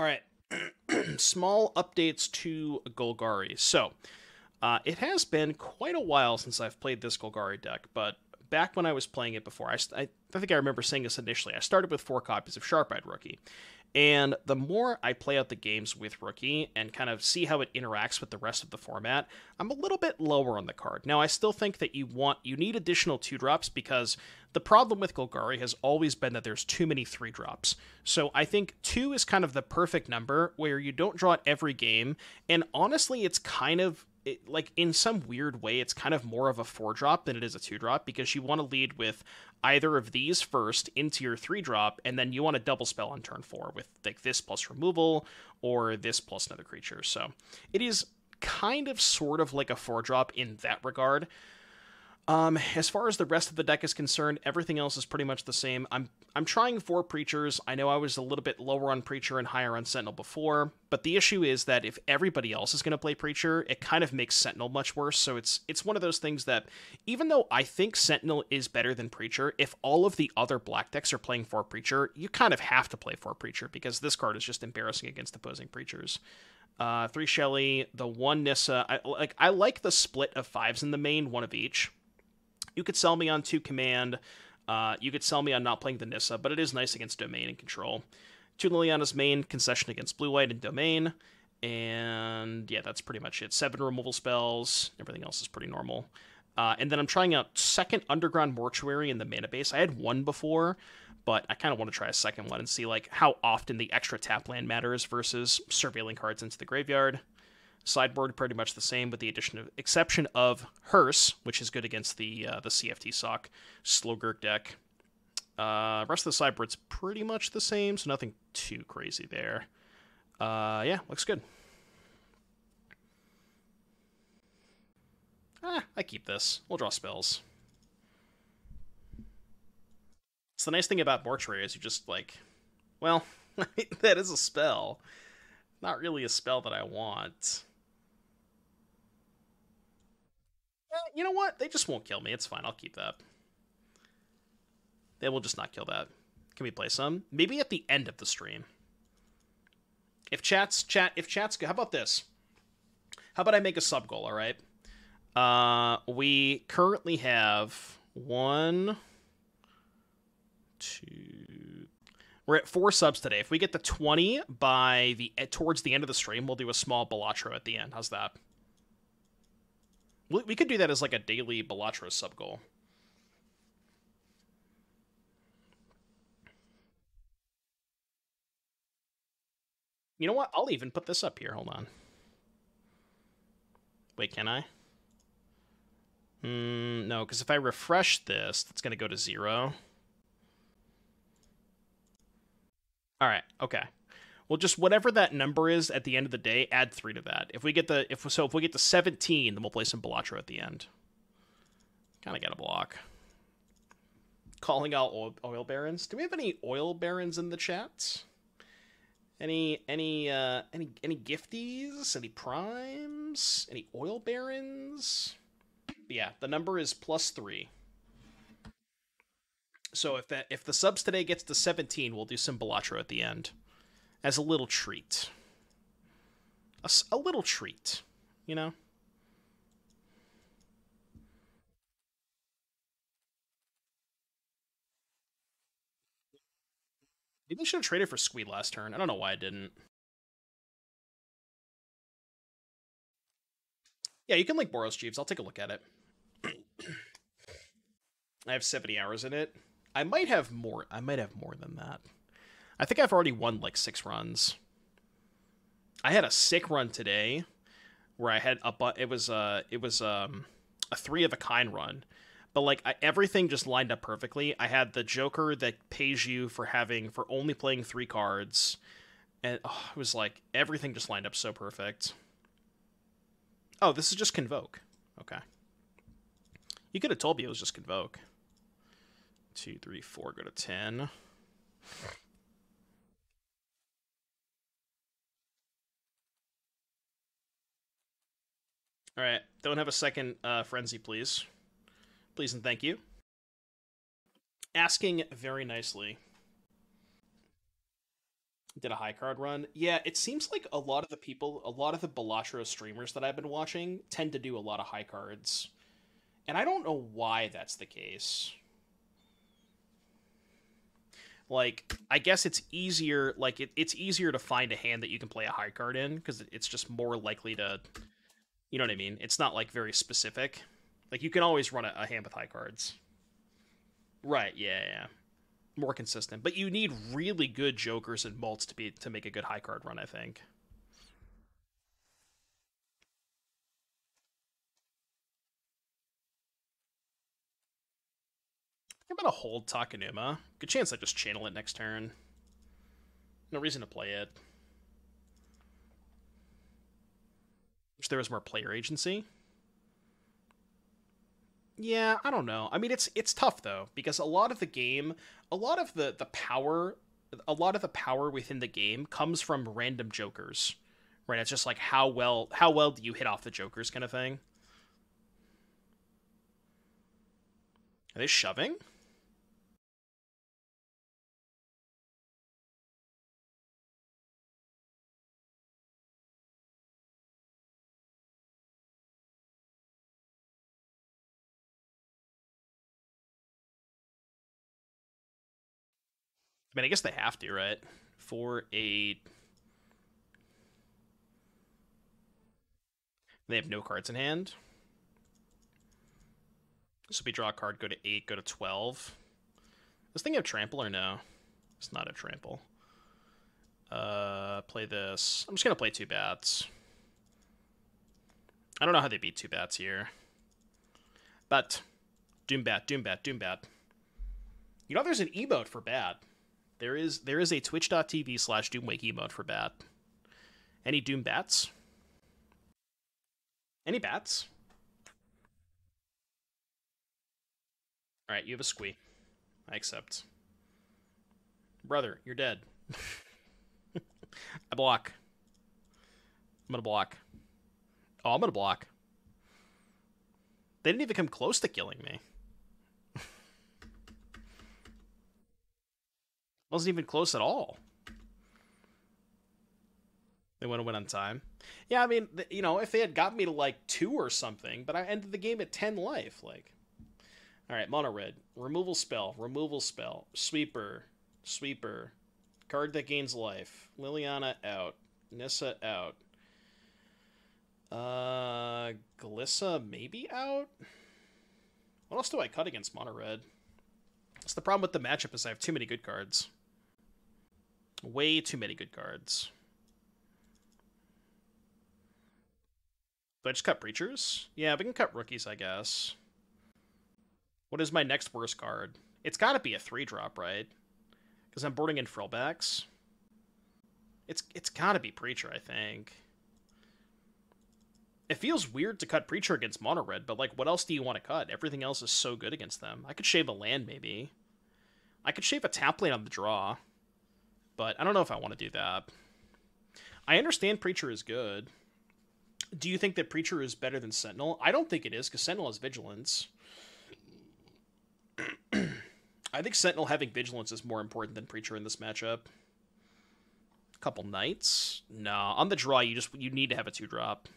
All right. Small updates to Golgari. So, uh, it has been quite a while since I've played this Golgari deck, but back when I was playing it before, I, I, I think I remember saying this initially. I started with four copies of Sharp Eyed Rookie. And the more I play out the games with Rookie and kind of see how it interacts with the rest of the format, I'm a little bit lower on the card. Now, I still think that you want you need additional two drops because the problem with Golgari has always been that there's too many three drops. So I think two is kind of the perfect number where you don't draw it every game, and honestly, it's kind of it, like in some weird way, it's kind of more of a four drop than it is a two drop because you want to lead with either of these first into your three drop, and then you want to double spell on turn four with like this plus removal or this plus another creature. So it is kind of sort of like a four drop in that regard. Um, as far as the rest of the deck is concerned, everything else is pretty much the same. I'm I'm trying four preachers. I know I was a little bit lower on preacher and higher on sentinel before, but the issue is that if everybody else is going to play preacher, it kind of makes sentinel much worse. So it's it's one of those things that even though I think sentinel is better than preacher, if all of the other black decks are playing four preacher, you kind of have to play four preacher because this card is just embarrassing against opposing preachers. Uh, three Shelly, the one Nissa. I like I like the split of fives in the main, one of each you could sell me on two command. Uh, you could sell me on not playing the Nissa, but it is nice against domain and control. Two Liliana's main concession against blue white and domain. And yeah, that's pretty much it. Seven removal spells. Everything else is pretty normal. Uh, and then I'm trying out second underground mortuary in the mana base. I had one before, but I kind of want to try a second one and see like how often the extra tap land matters versus surveilling cards into the graveyard. Sideboard pretty much the same, with the addition of exception of Hearse, which is good against the uh, the CFT sock Slogurk deck. Uh, rest of the sideboard's pretty much the same, so nothing too crazy there. Uh, yeah, looks good. Ah, I keep this. We'll draw spells. It's the nice thing about Mortuary is you just, like... Well, that is a spell. Not really a spell that I want. Eh, you know what? They just won't kill me. It's fine. I'll keep that. They will just not kill that. Can we play some? Maybe at the end of the stream. If chats chat if chats how about this? How about I make a sub goal, all right? Uh we currently have one two we're at four subs today. If we get to 20 by the towards the end of the stream, we'll do a small Balatro at the end. How's that? We could do that as like a daily Balatro sub goal. You know what? I'll even put this up here. Hold on. Wait, can I? Mm, no, because if I refresh this, that's going to go to zero. All right, okay. Well, just whatever that number is at the end of the day, add three to that. If we get the if so, if we get to seventeen, then we'll play some Balatro at the end. Kind of get a block. Calling out oil, barons. Do we have any oil barons in the chat? Any any uh, any any gifties? Any primes? Any oil barons? Yeah, the number is plus three. So if that if the subs today gets to 17, we'll do some Balatro at the end as a little treat. A, a little treat, you know? Maybe I should have traded for Squeed last turn. I don't know why I didn't. Yeah, you can link Boros Jeeves. I'll take a look at it. I have 70 hours in it. I might have more. I might have more than that. I think I've already won like six runs. I had a sick run today, where I had a but it was uh it was um a three of a kind run, but like I, everything just lined up perfectly. I had the Joker that pays you for having for only playing three cards, and oh, it was like everything just lined up so perfect. Oh, this is just convoke. Okay. You could have told me it was just convoke two, three, four, go to 10. All right, don't have a second uh, frenzy, please. Please and thank you. Asking very nicely. did a high card run. Yeah, it seems like a lot of the people, a lot of the Balatro streamers that I've been watching tend to do a lot of high cards. And I don't know why that's the case. Like, I guess it's easier, like, it, it's easier to find a hand that you can play a high card in, because it's just more likely to, you know what I mean? It's not, like, very specific. Like, you can always run a, a hand with high cards. Right, yeah, yeah more consistent. But you need really good jokers and mults to be to make a good high card run, I think. I'm gonna hold Takenuma. Good chance I just channel it next turn. No reason to play it. Wish there was more player agency. Yeah, I don't know. I mean, it's it's tough though because a lot of the game, a lot of the the power, a lot of the power within the game comes from random jokers, right? It's just like how well how well do you hit off the jokers kind of thing. Are they shoving? I mean, I guess they have to, right? Four, eight. They have no cards in hand. So we draw a card, go to 8, go to 12. This thing have trample or no? It's not a trample. Uh, play this. I'm just going to play two bats. I don't know how they beat two bats here. But, Doom Bat, Doom Bat, Doom Bat. You know, there's an emote for bat. There is there is a twitch.tv slash doomwake mode for bat. Any Doom bats? Any bats? Alright, you have a squee. I accept. Brother, you're dead. I block. I'm gonna block. Oh, I'm gonna block. They didn't even come close to killing me. Wasn't even close at all. They want to win on time. Yeah, I mean, you know, if they had got me to like two or something, but I ended the game at 10 life, like. All right, mono red. Removal spell, removal spell, sweeper, sweeper, card that gains life. Liliana out. Nissa out. Uh, Glissa maybe out? What else do I cut against mono red? That's the problem with the matchup is I have too many good cards. Way too many good cards. Do I just cut Preachers? Yeah, we can cut Rookies, I guess. What is my next worst card? It's got to be a 3-drop, right? Because I'm boarding in Frillbacks. It's It's got to be Preacher, I think. It feels weird to cut Preacher against Mono Red, but, like, what else do you want to cut? Everything else is so good against them. I could shave a land, maybe. I could shave a tap lane on the draw but I don't know if I want to do that. I understand Preacher is good. Do you think that Preacher is better than Sentinel? I don't think it is, because Sentinel has Vigilance. I think Sentinel having Vigilance is more important than Preacher in this matchup. A couple Knights? No. On the draw, you just you need to have a 2-drop.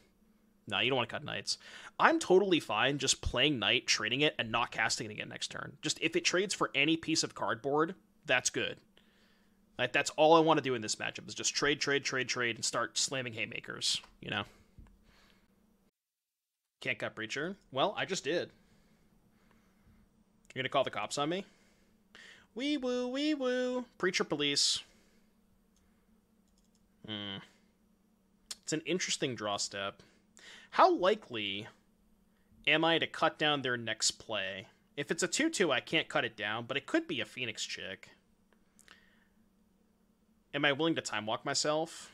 No, you don't want to cut Knights. I'm totally fine just playing Knight, trading it, and not casting it again next turn. Just if it trades for any piece of cardboard, that's good. Like that's all I want to do in this matchup is just trade, trade, trade, trade, and start slamming haymakers. You know. Can't cut Preacher. Well, I just did. You're gonna call the cops on me? Wee woo, wee woo. Preacher police. Hmm. It's an interesting draw step. How likely am I to cut down their next play? If it's a 2 2, I can't cut it down, but it could be a Phoenix chick. Am I willing to time walk myself?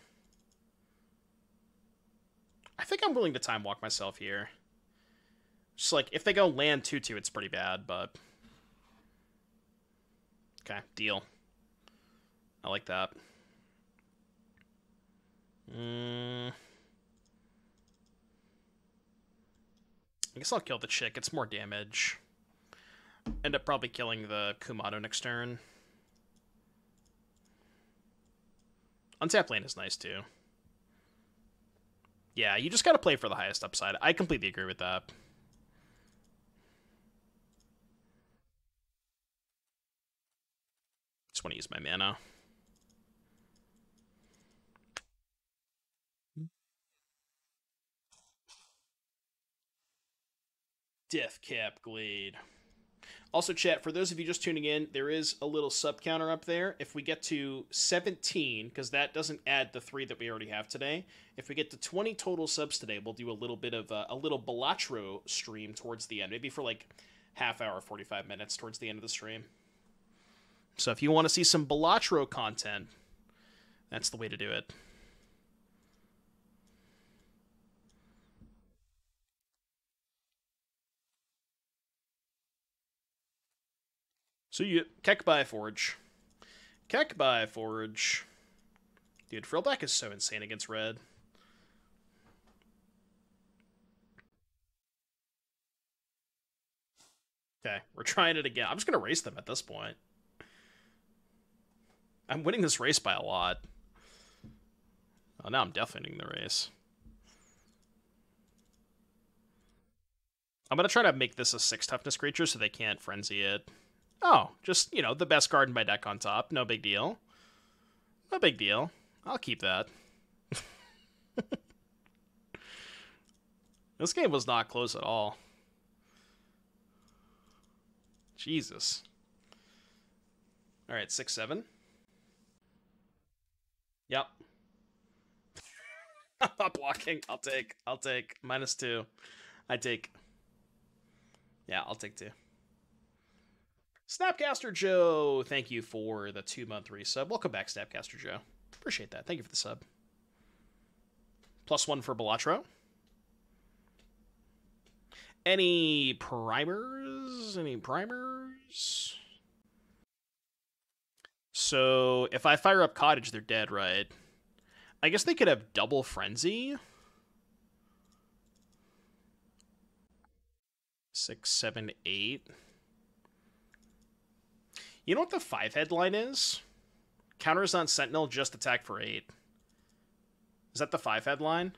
I think I'm willing to time walk myself here. Just like, if they go land 2-2, it's pretty bad, but... Okay, deal. I like that. Mm. I guess I'll kill the chick. It's more damage. End up probably killing the Kumano next turn. Untap land is nice too. Yeah, you just got to play for the highest upside. I completely agree with that. Just want to use my mana. Deathcap Glade. Also, chat, for those of you just tuning in, there is a little sub counter up there. If we get to 17, because that doesn't add the three that we already have today, if we get to 20 total subs today, we'll do a little bit of a, a little Balatro stream towards the end, maybe for like half hour, 45 minutes towards the end of the stream. So if you want to see some Balatro content, that's the way to do it. So you Keck by Forge. Keck by Forge. Dude, Frillback is so insane against red. Okay, we're trying it again. I'm just gonna race them at this point. I'm winning this race by a lot. Oh, now I'm definitely the race. I'm gonna try to make this a six toughness creature so they can't frenzy it. Oh, just, you know, the best card in my deck on top. No big deal. No big deal. I'll keep that. this game was not close at all. Jesus. All right, 6 7. Yep. I'm not blocking. I'll take. I'll take. Minus 2. I take. Yeah, I'll take 2. Snapcaster Joe, thank you for the two month resub. Welcome back, Snapcaster Joe. Appreciate that. Thank you for the sub. Plus one for Balatro. Any primers? Any primers? So if I fire up Cottage, they're dead, right? I guess they could have double frenzy. Six, seven, eight. You know what the five headline is? Counters on Sentinel, just attack for eight. Is that the five headline?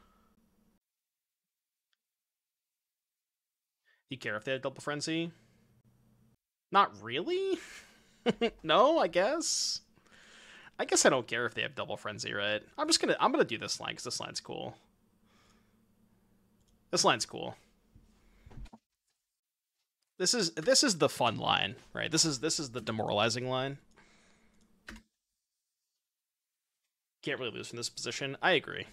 You care if they have double frenzy? Not really? no, I guess. I guess I don't care if they have double frenzy, right? I'm just gonna I'm gonna do this line because this line's cool. This line's cool. This is this is the fun line, right? This is this is the demoralizing line. Can't really lose from this position. I agree.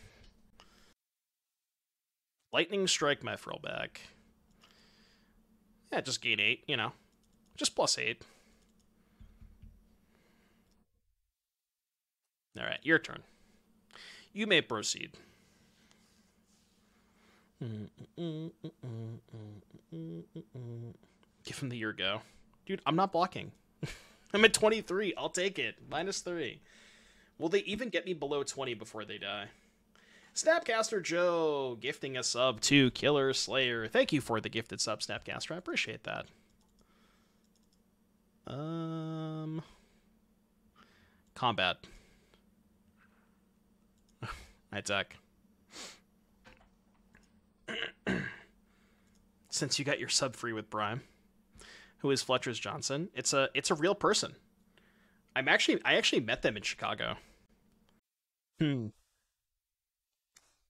Lightning strike my back. Yeah, just gain eight, you know. Just plus eight. Alright, your turn. You may proceed. Give him the year go. Dude, I'm not blocking. I'm at 23. I'll take it. Minus 3. Will they even get me below 20 before they die? Snapcaster Joe gifting a sub to Killer Slayer. Thank you for the gifted sub, Snapcaster. I appreciate that. Um, combat. I attack. Since you got your sub free with Prime who is Fletcher's Johnson. It's a it's a real person. I'm actually I actually met them in Chicago. Hmm.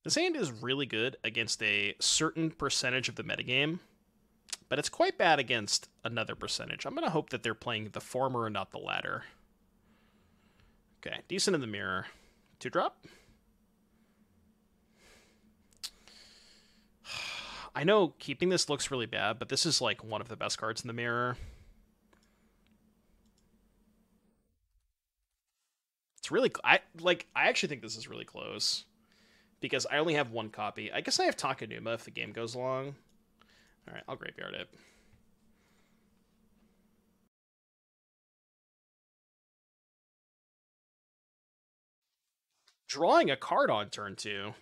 This hand is really good against a certain percentage of the metagame, but it's quite bad against another percentage. I'm gonna hope that they're playing the former and not the latter. Okay, decent in the mirror. Two drop. I know keeping this looks really bad, but this is like one of the best cards in the mirror. It's really I like I actually think this is really close because I only have one copy. I guess I have Takenuma if the game goes long. All right, I'll graveyard it. Drawing a card on turn two.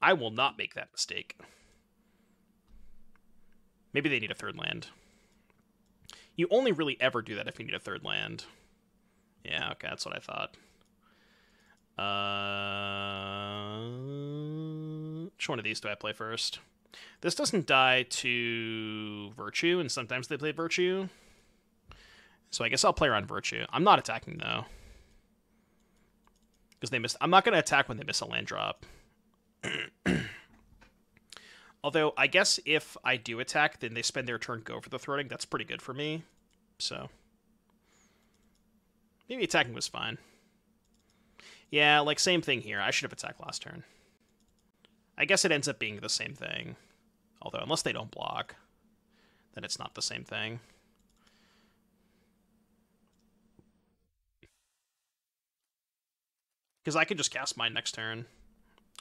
I will not make that mistake. Maybe they need a third land. You only really ever do that if you need a third land. Yeah, okay, that's what I thought. Uh, which one of these do I play first? This doesn't die to Virtue, and sometimes they play Virtue. So I guess I'll play around Virtue. I'm not attacking, though. Because they missed... I'm not going to attack when they miss a land drop. Although, I guess if I do attack, then they spend their turn go for the throating. That's pretty good for me. So... Maybe attacking was fine. Yeah, like, same thing here. I should have attacked last turn. I guess it ends up being the same thing. Although, unless they don't block, then it's not the same thing. Because I could just cast mine next turn.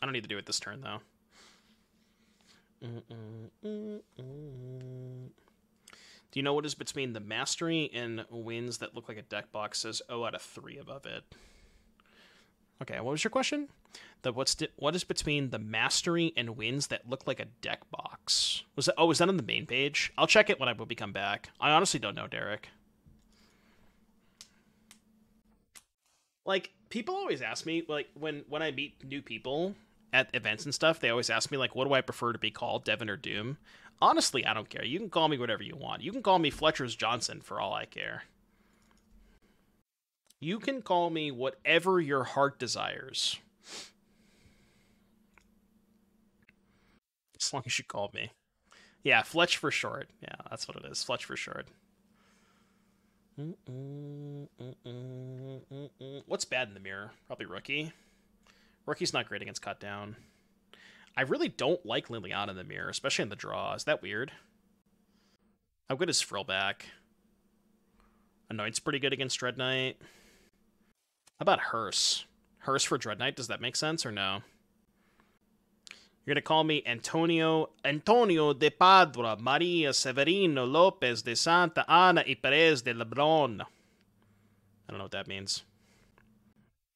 I don't need to do it this turn, though. do you know what is between the mastery and wins that look like a deck box says O out of 3 above it? Okay, what was your question? The what's di- what is between the mastery and wins that look like a deck box? Was that oh was that on the main page? I'll check it when I will become back. I honestly don't know, Derek. Like people always ask me like when when I meet new people at events and stuff, they always ask me like what do I prefer to be called, Devin or Doom? Honestly, I don't care. You can call me whatever you want. You can call me Fletcher's Johnson for all I care. You can call me whatever your heart desires. As long as you call me. Yeah, Fletch for short. Yeah, that's what it is. Fletch for short. What's bad in the mirror? Probably Rookie. Rookie's not great against cut down. I really don't like Liliana in the mirror, especially in the draw. Is that weird? How good is Frillback? Anoint's pretty good against Dread Knight. How about Hearse? Hearse for Dread Knight, does that make sense or no? You're gonna call me Antonio Antonio de Padua, Maria Severino Lopez de Santa Ana y Perez de Lebron. I don't know what that means.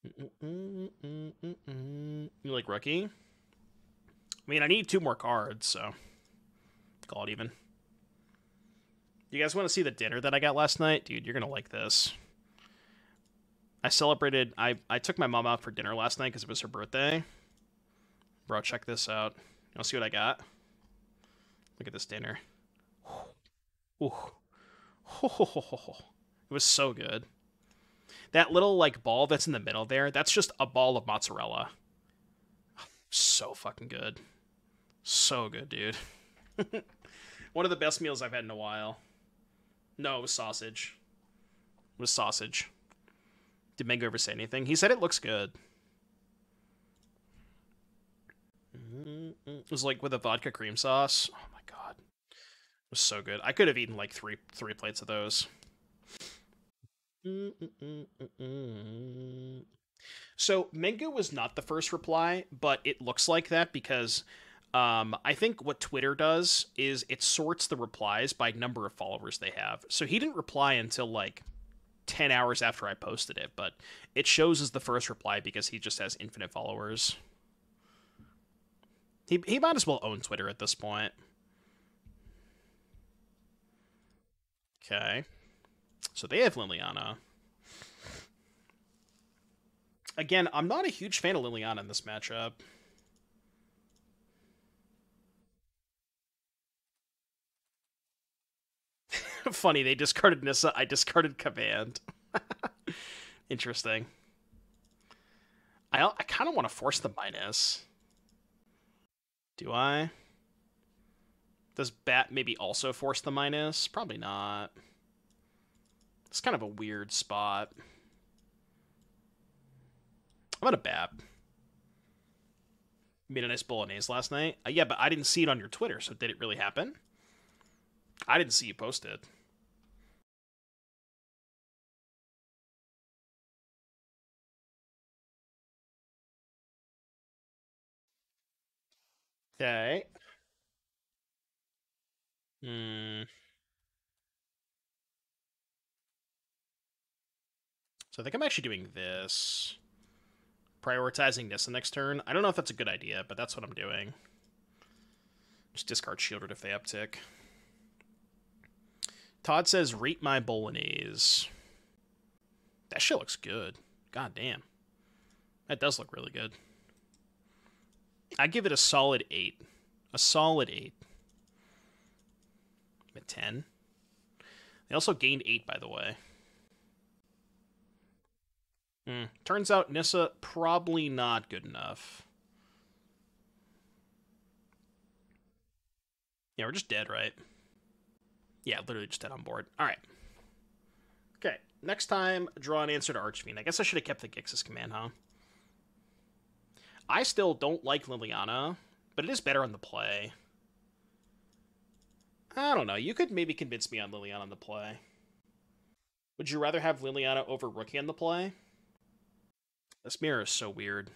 You like rookie? I mean, I need two more cards, so call it even. You guys want to see the dinner that I got last night? Dude, you're gonna like this. I celebrated. I I took my mom out for dinner last night because it was her birthday. Bro, check this out. You want to see what I got? Look at this dinner. Ooh. It was so good. That little like ball that's in the middle there, that's just a ball of mozzarella. So fucking good. So good, dude. One of the best meals I've had in a while. No, it was sausage. It was sausage. Did Mango ever say anything? He said it looks good. Mm-hmm. It was like with a vodka cream sauce. Oh my god. It was so good. I could have eaten like three three plates of those. Mm, mm, mm, so Mango was not the first reply, but it looks like that because um, I think what Twitter does is it sorts the replies by number of followers they have. So he didn't reply until like 10 hours after I posted it, but it shows as the first reply because he just has infinite followers. He, he might as well own Twitter at this point. Okay. So they have Liliana. Again, I'm not a huge fan of Liliana in this matchup. Funny, they discarded Nissa. I discarded Command. Interesting. I I kind of want to force the minus. Do I? Does Bat maybe also force the minus? Probably not. It's kind of a weird spot. I'm gonna Bat. Made a nice bolognese last night. Uh, yeah, but I didn't see it on your Twitter, so did it really happen? I didn't see you post it. Okay. Hmm. So I think I'm actually doing this. Prioritizing this the next turn. I don't know if that's a good idea, but that's what I'm doing. Just discard Shielded if they uptick. Todd says, rate my bolognese. That shit looks good. God damn. That does look really good. I give it a solid 8. A solid 8. A 10. They also gained 8, by the way. Hmm. Turns out Nissa probably not good enough. Yeah, we're just dead, right? Yeah, literally just dead on board. All right. Okay, next time, draw an answer to Archfiend. I guess I should have kept the Gix's command, huh? I still don't like Liliana, but it is better on the play. I don't know. You could maybe convince me on Liliana on the play. Would you rather have Liliana over Rookie on the play? This mirror is so weird.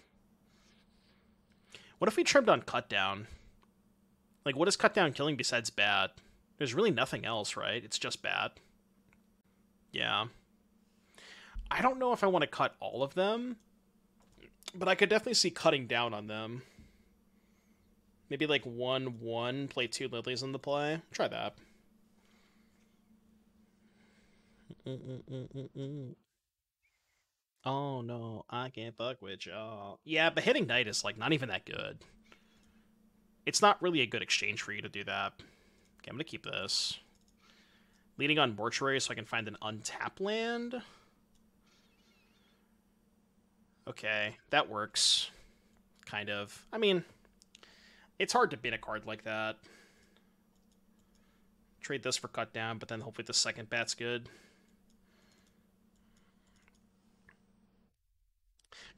What if we trimmed on cut down? Like, what is cut down killing besides bad? There's really nothing else, right? It's just bad. Yeah. I don't know if I want to cut all of them, but I could definitely see cutting down on them. Maybe like one one, play two lilies in the play. Try that. Mm, mm, mm, Oh no, I can't fuck with y'all. Yeah, but hitting knight is like not even that good. It's not really a good exchange for you to do that. Okay, I'm gonna keep this. Leading on mortuary so I can find an untap land. Okay, that works. Kind of. I mean, it's hard to beat a card like that. Trade this for cut down, but then hopefully the second bat's good.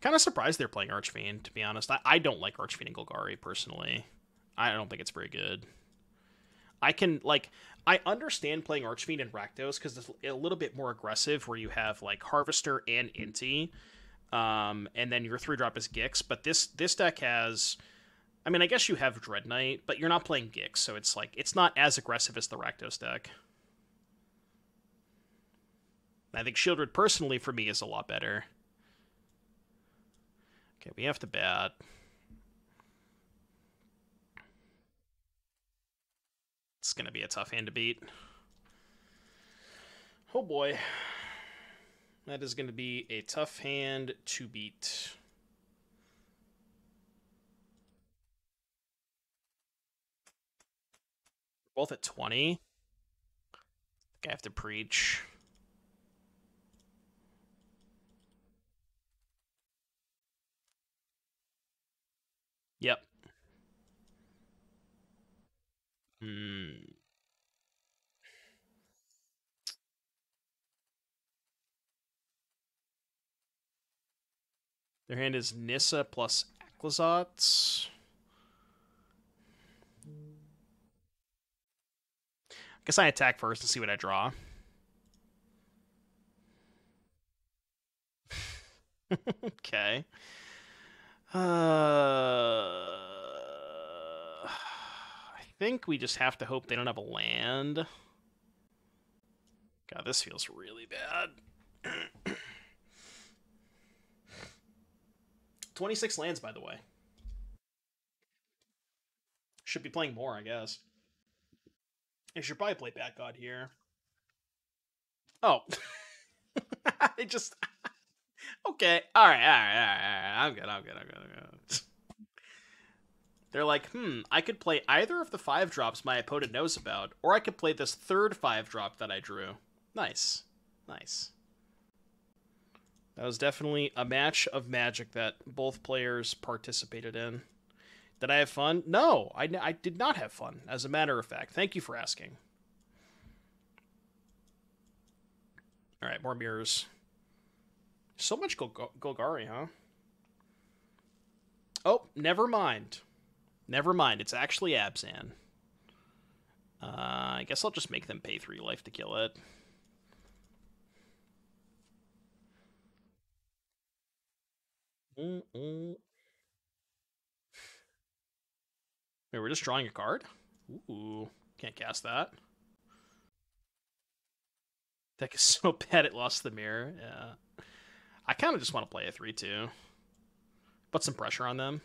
Kind of surprised they're playing Archfiend, to be honest. I, I don't like Archfiend and Golgari, personally. I don't think it's very good. I can, like, I understand playing Archfiend and Rakdos because it's a little bit more aggressive where you have, like, Harvester and Inti, um, and then your three drop is Gix, but this this deck has I mean, I guess you have Dread Knight, but you're not playing Gix, so it's like it's not as aggressive as the Rakdos deck. I think Sheoldred personally for me is a lot better. Okay, we have to bat. It's gonna be a tough hand to beat. Oh boy. That is gonna be a tough hand to beat. both at 20. I think I have to preach. Yep. Hmm. Their hand is Nissa plus Aclazotz. Guess I attack first and see what I draw. okay. Uh, I think we just have to hope they don't have a land. God, this feels really bad. 26 lands, by the way. Should be playing more, I guess. I should probably play Bat God here. Oh. I just. okay. All right. All right. All right. All right. I'm good. I'm good. I'm good. I'm good. They're like, hmm, I could play either of the five drops my opponent knows about, or I could play this third five drop that I drew. Nice. Nice. That was definitely a match of magic that both players participated in. Did I have fun? No, I, I did not have fun, as a matter of fact. Thank you for asking. All right, more mirrors. So much Gol- Golgari, huh? Oh, never mind. Never mind. It's actually Abzan. Uh, I guess I'll just make them pay three life to kill it. Wait, we're just drawing a card? Ooh, can't cast that. Deck is so bad it lost the mirror. Yeah. I kind of just want to play a 3-2. Put some pressure on them.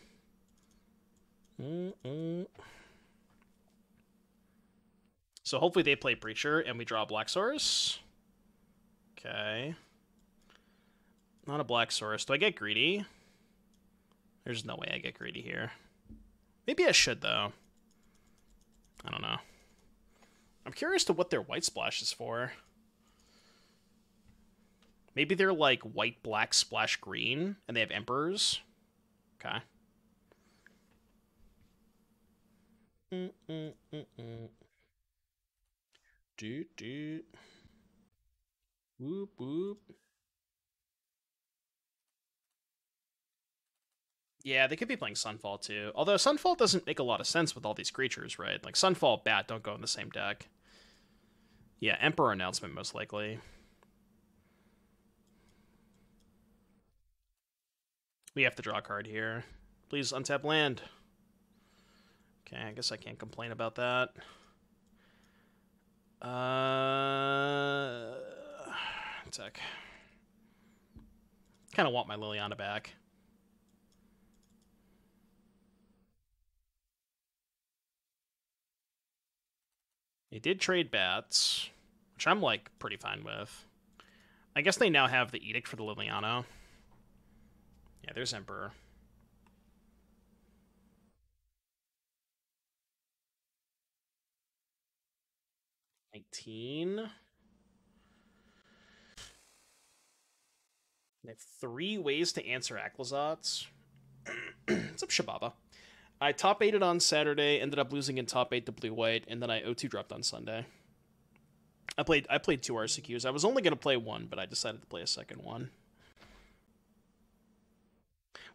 So hopefully they play Preacher and we draw Black Source. Okay. Not a Black Source. Do I get greedy? There's no way I get greedy here. Maybe I should, though. I don't know. I'm curious to what their white splash is for. Maybe they're like white, black, splash, green, and they have emperors. Okay. Mm -mm -mm Doot doot. Whoop whoop. Yeah, they could be playing Sunfall too. Although Sunfall doesn't make a lot of sense with all these creatures, right? Like Sunfall, Bat don't go in the same deck. Yeah, Emperor announcement most likely. We have to draw a card here. Please untap land. Okay, I guess I can't complain about that. Uh, tech. Kind of want my Liliana back. They did trade bats, which I'm like pretty fine with. I guess they now have the edict for the Liliana. Yeah, there's Emperor. Nineteen. They have three ways to answer Aclazotz. What's up, Shababa? I top eighted on Saturday, ended up losing in top eight to blue white, and then I O2 dropped on Sunday. I played I played two RCQs. I was only gonna play one, but I decided to play a second one.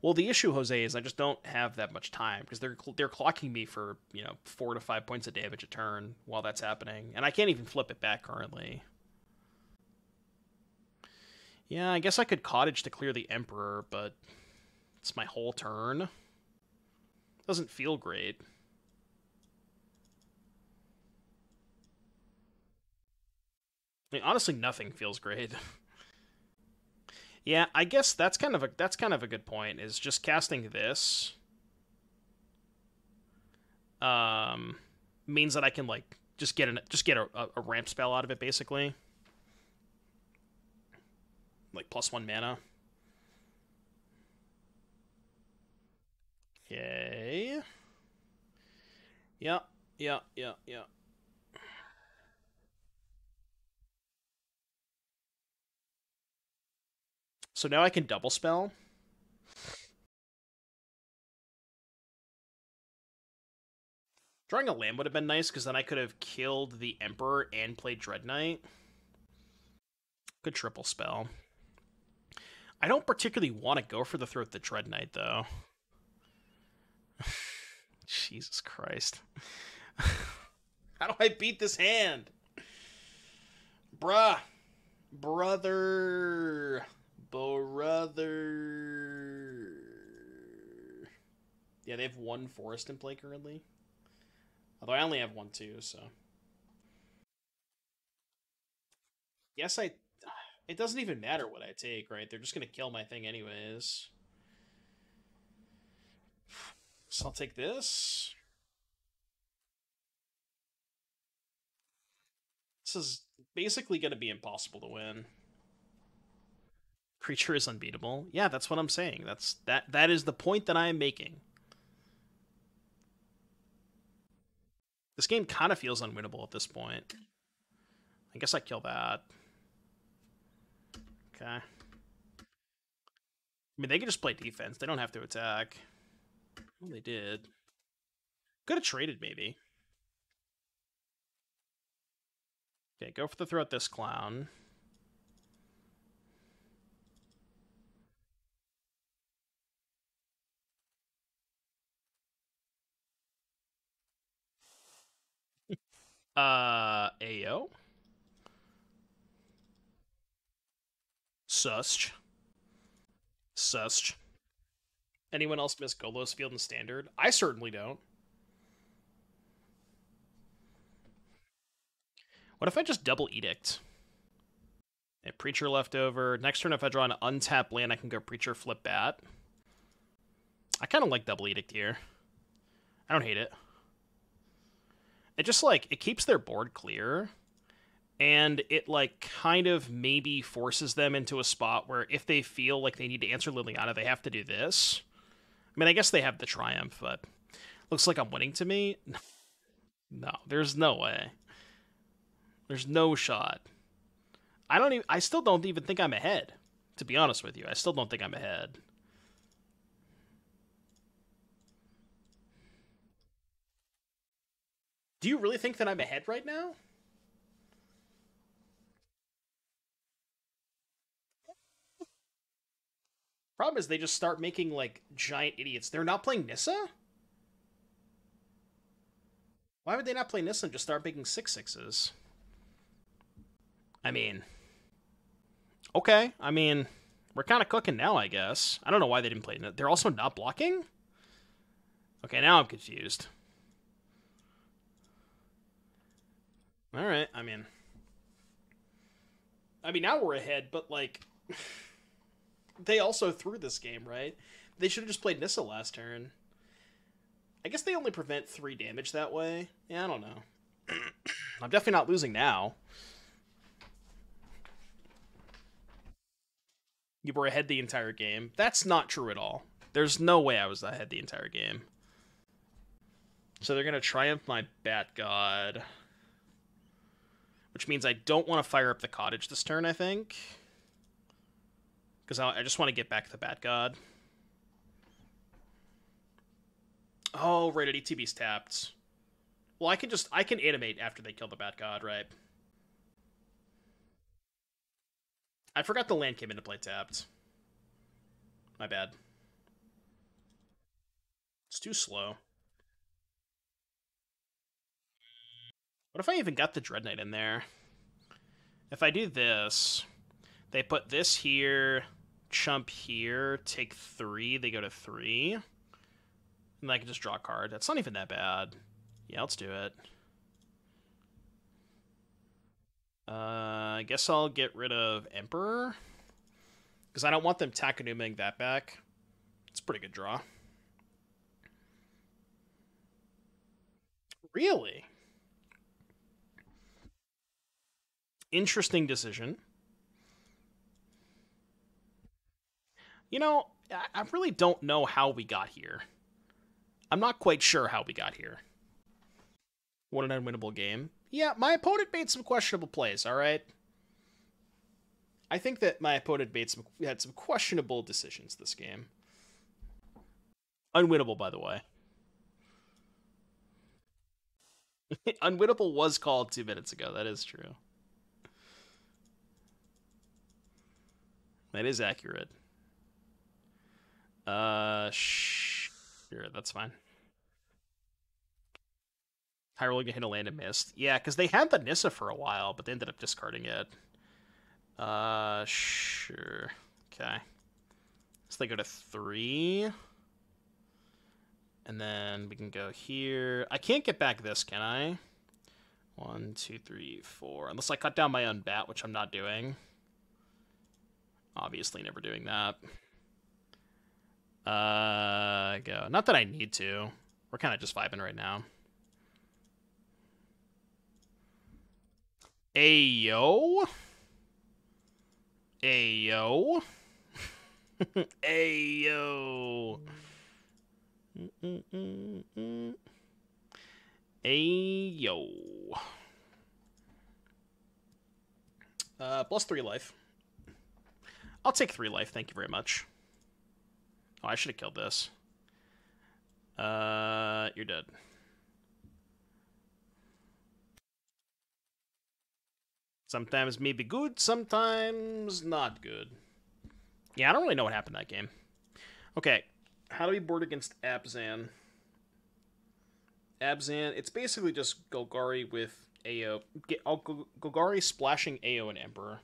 Well, the issue, Jose, is I just don't have that much time because they're they're clocking me for you know four to five points of damage a turn while that's happening, and I can't even flip it back currently. Yeah, I guess I could cottage to clear the Emperor, but it's my whole turn. Doesn't feel great. I mean, honestly, nothing feels great. yeah, I guess that's kind of a that's kind of a good point. Is just casting this um means that I can like just get an just get a, a ramp spell out of it, basically. Like plus one mana. Okay. Yeah, yeah, yeah, yeah. So now I can double spell. Drawing a land would have been nice because then I could have killed the Emperor and played Dread Knight. Good triple spell. I don't particularly want to go for the throat the Dread Knight though. Jesus Christ. How do I beat this hand? Bruh. Brother. Brother. Yeah, they have one forest in play currently. Although I only have one too, so. Yes, I. It doesn't even matter what I take, right? They're just gonna kill my thing anyways. So I'll take this. This is basically to be impossible to win. Creature is unbeatable. Yeah, that's what I'm saying. That's that that is the point that I am making. This game kind of feels unwinnable at this point. I guess I kill that. Okay. I mean, they can just play defense. They don't have to attack. Well, they did. Could have traded, maybe. Okay, go for the throw at this clown. Uh, Ayo. Sust. Sust. Anyone else miss Golos Field and Standard? I certainly don't. What if I just double Edict? A Preacher left over. Next turn, if I draw an untapped land, I can go Preacher, flip Bat. I kind of like double Edict here. I don't hate it. It just, like, it keeps their board clear. And it, like, kind of maybe forces them into a spot where if they feel like they need to answer Liliana, they have to do this I mean, I guess they have the triumph, but looks like I'm winning to me. No, there's no way. There's no shot. I don't even. I still don't even think I'm ahead. To be honest with you, I still don't think I'm ahead. Do you really think that I'm ahead right now? Problem is, they just start making like giant idiots. They're not playing Nissa. Why would they not play Nissa and just start making six sixes? I mean, okay. I mean, we're kind of cooking now, I guess. I don't know why they didn't play. They're also not blocking. Okay, now I'm confused. All right. I mean, I mean now we're ahead, but like. they also threw this game, right? They should have just played Nissa last turn. I guess they only prevent three damage that way. Yeah, I don't know. I'm definitely not losing now. You were ahead the entire game. That's not true at all. There's no way I was ahead the entire game. So they're going to triumph my Bat God. Which means I don't want to fire up the cottage this turn, I think because I, just want to get back to the Bat God. Oh, right, ETB's tapped. Well, I can just I can animate after they kill the Bat God, right? I forgot the land came into play tapped. My bad. It's too slow. What if I even got the Dread Knight in there? If I do this, they put this here, chump here, take three, they go to three. And I can just draw a card. That's not even that bad. Yeah, let's do it. Uh, I guess I'll get rid of Emperor. Because I don't want them Takenuming that back. It's a pretty good draw. Really? Interesting decision. You know, I really don't know how we got here. I'm not quite sure how we got here. What an unwinnable game. Yeah, my opponent made some questionable plays, all right? I think that my opponent made some had some questionable decisions this game. Unwinnable, by the way. Unwinnable was called two minutes ago. That is true. That is accurate. Uh, sure, that's fine. Hyrule can hit a land and missed. Yeah, because they had the Nissa for a while, but they ended up discarding it. Uh, sure. Okay. So they go to three. And then we can go here. I can't get back this, can I? One, two, three, four. Unless I cut down my own bat, which I'm not doing. Obviously never doing that. Uh, go. Not that I need to. We're kind of just vibing right now. Ayo. Ayo. Ayo. Ayo. Uh, plus three life. I'll take three life, thank you very much. Oh, I should have killed this. Uh, you're dead. Sometimes maybe good, sometimes not good. Yeah, I don't really know what happened that game. Okay, how do we board against Abzan? Abzan, it's basically just Golgari with AO. Oh, Golgari splashing AO and Emperor.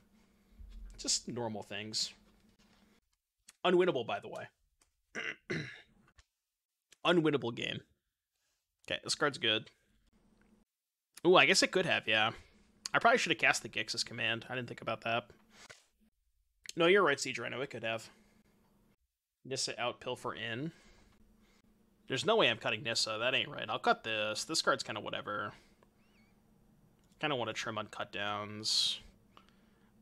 Just normal things. Unwinnable, by the way. Unwinnable game. Okay, this card's good. Ooh, I guess it could have, yeah. I probably should have cast the Gix's command. I didn't think about that. No, you're right, Siege Rhino. It could have. Nissa out, Pilfer in. There's no way I'm cutting Nissa. That ain't right. I'll cut this. This card's kind of whatever. Kind of want to trim on cut downs.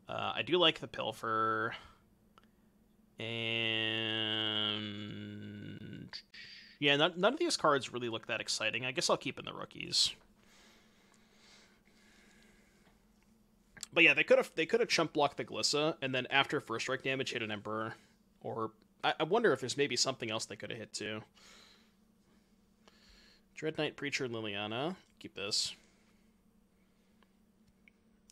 Uh, I do like the Pilfer. And Yeah, none, none of these cards really look that exciting. I guess I'll keep in the rookies. But yeah, they could have they could have chump blocked the Glissa and then after first strike damage hit an Emperor, or I, I wonder if there's maybe something else they could have hit too. Dread Knight Preacher Liliana, keep this.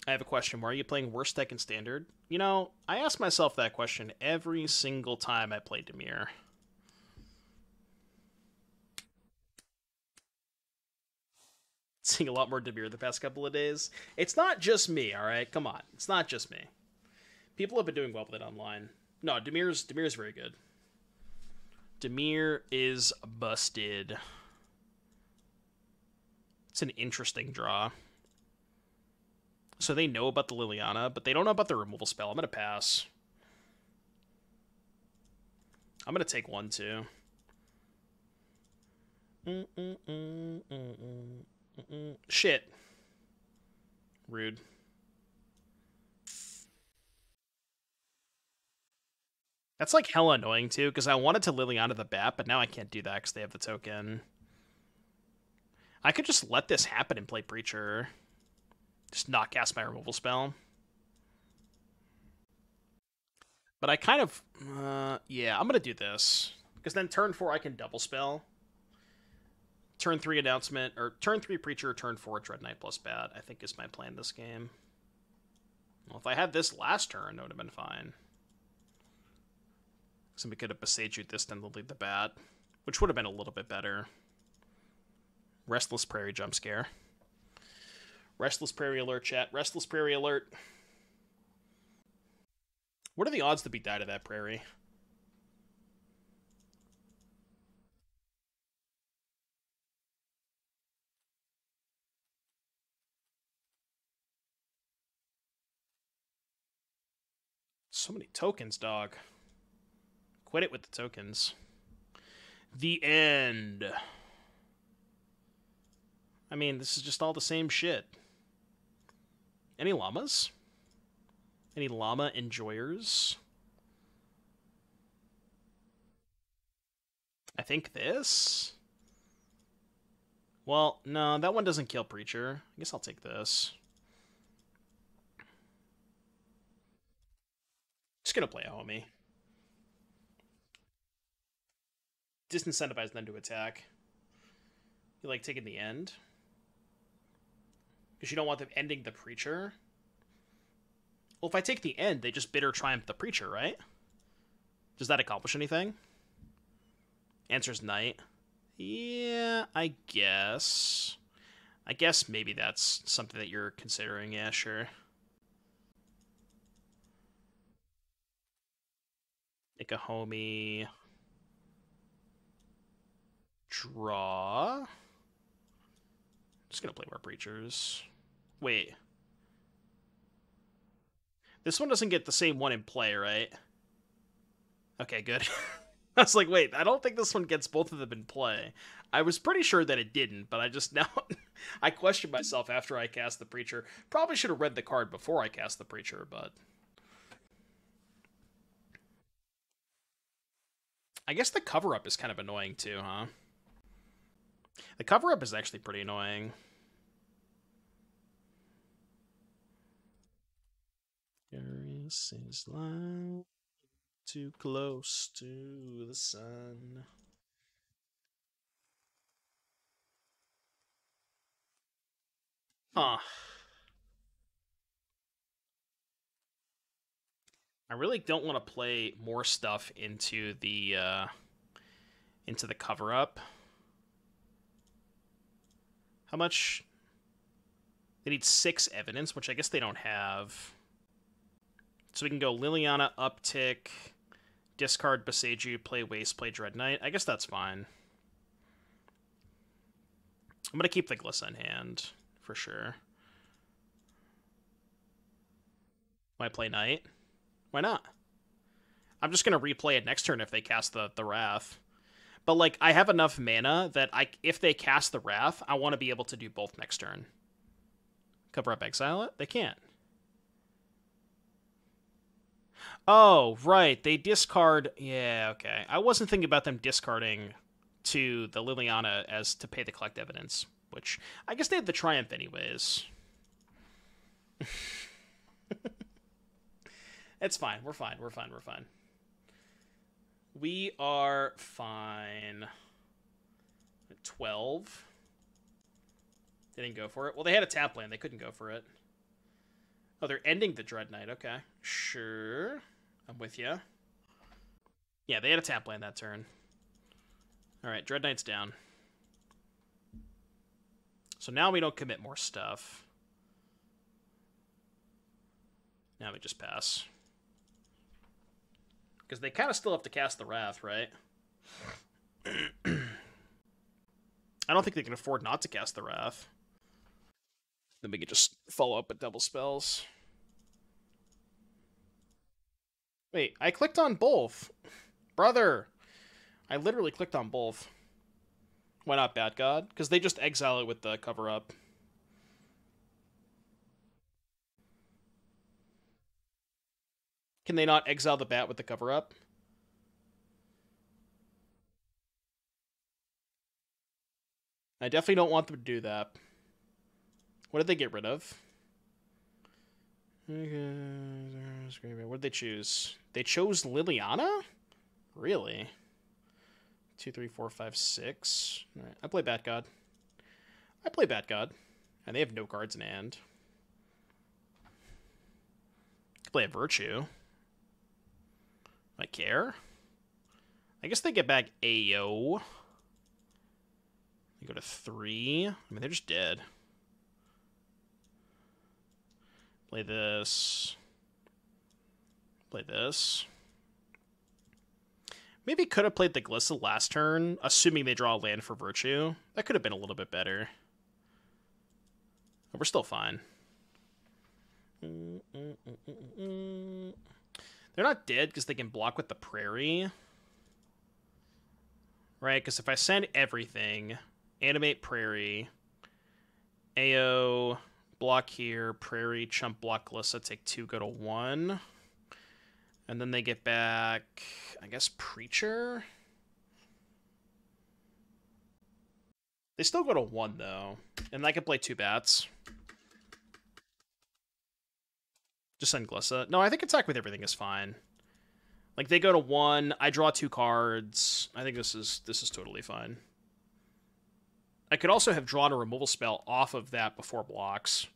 I have a question. Why are you playing worst deck in standard? You know, I ask myself that question every single time I play Dimir. Seeing a lot more Dimir the past couple of days. It's not just me, alright? Come on. It's not just me. People have been doing well with it online. No, Dimir's Dimir's very good. Dimir is busted. It's an interesting draw. So they know about the Liliana, but they don't know about the removal spell. I'm going to pass. I'm going to take one, too. Shit. Rude. That's like hella annoying too, because I wanted to Liliana the bat, but now I can't do that because they have the token. I could just let this happen and play Preacher. Just not cast my removal spell. But I kind of... Uh, yeah, I'm going to do this. Because then turn 4 I can double spell. Turn 3 announcement, or turn 3 Preacher, turn 4 Dread Knight plus Bat, I think is my plan this game. Well, if I had this last turn, it would have been fine. Somebody could have Boseiju this, then lead the Bat, which would have been a little bit better. Restless Prairie jump scare. Restless Prairie alert, chat. Restless Prairie alert. What are the odds to be died of that prairie? So many tokens, dog. Quit it with the tokens. The end. I mean, this is just all the same shit. Any llamas? Any llama enjoyers? I think this? Well, no, that one doesn't kill Preacher. I guess I'll take this. Just gonna play homie. Disincentivize them to attack. You like taking the end? Because you don't want them ending the preacher. Well, if I take the end, they just bitter triumph the preacher, right? Does that accomplish anything? Answer's knight. Yeah, I guess. I guess maybe that's something that you're considering. Yeah, sure. Make a homie. Draw. Just gonna play more preachers. Wait. This one doesn't get the same one in play, right? Okay, good. I was like, wait, I don't think this one gets both of them in play. I was pretty sure that it didn't, but I just now I questioned myself after I cast the preacher. Probably should have read the card before I cast the preacher, but I guess the cover up is kind of annoying too, huh? The cover up is actually pretty annoying. Paris is lying too close to the sun. Huh. I really don't want to play more stuff into the uh, into the cover up. How much? They need six evidence, which I guess they don't have. So we can go Liliana, uptick, discard Boseiju, play Waste, play Dread Knight. I guess that's fine. I'm going to keep the Glissa in hand, for sure. Why play Knight? Why not? I'm just going to replay it next turn if they cast the, the Wrath. But, like, I have enough mana that I, if they cast the Wrath, I want to be able to do both next turn. Cover up Exile it? They can't. Oh, right. They discard. Yeah, okay. I wasn't thinking about them discarding to the Liliana as to pay the collect evidence, which I guess they had the Triumph anyways. it's fine. We're fine. We're fine. We're fine. We are fine. 12. They didn't go for it. Well, they had a tap land. They couldn't go for it. Oh, they're ending the Dread Knight. Okay. Sure. I'm with you. Yeah, they had a tap land that turn. All right, Dread Knight's down. So now we don't commit more stuff. Now we just pass. Because they kind of still have to cast the Wrath, right? I don't think they can afford not to cast the Wrath. Then we can just follow up with double spells. Wait, I clicked on both. Brother! I literally clicked on both. Why not Bat God? Because they just exile it with the cover up. Can they not exile the bat with the cover up? I definitely don't want them to do that. What did they get rid of? What did they choose? They chose Liliana? Really? Two, three, four, five, six. I play Bat God. I play Bat God. And they have no cards in hand. I play a Virtue. I care. I guess they get back AO. They go to three. I mean, they're just dead. Play this. Play this. Maybe could have played the Glissa last turn, assuming they draw a land for Virtue. That could have been a little bit better. But we're still fine. Mm -mm -mm they're not dead because they can block with the prairie. Right? Because if I send everything, animate prairie, AO, block here, prairie, chump block Glissa, take two, go to one. And then they get back, I guess, Preacher? They still go to one, though. And I can play two bats. Just send Glissa. No, I think attack with everything is fine. Like they go to one, I draw two cards. I think this is this is totally fine. I could also have drawn a removal spell off of that before blocks.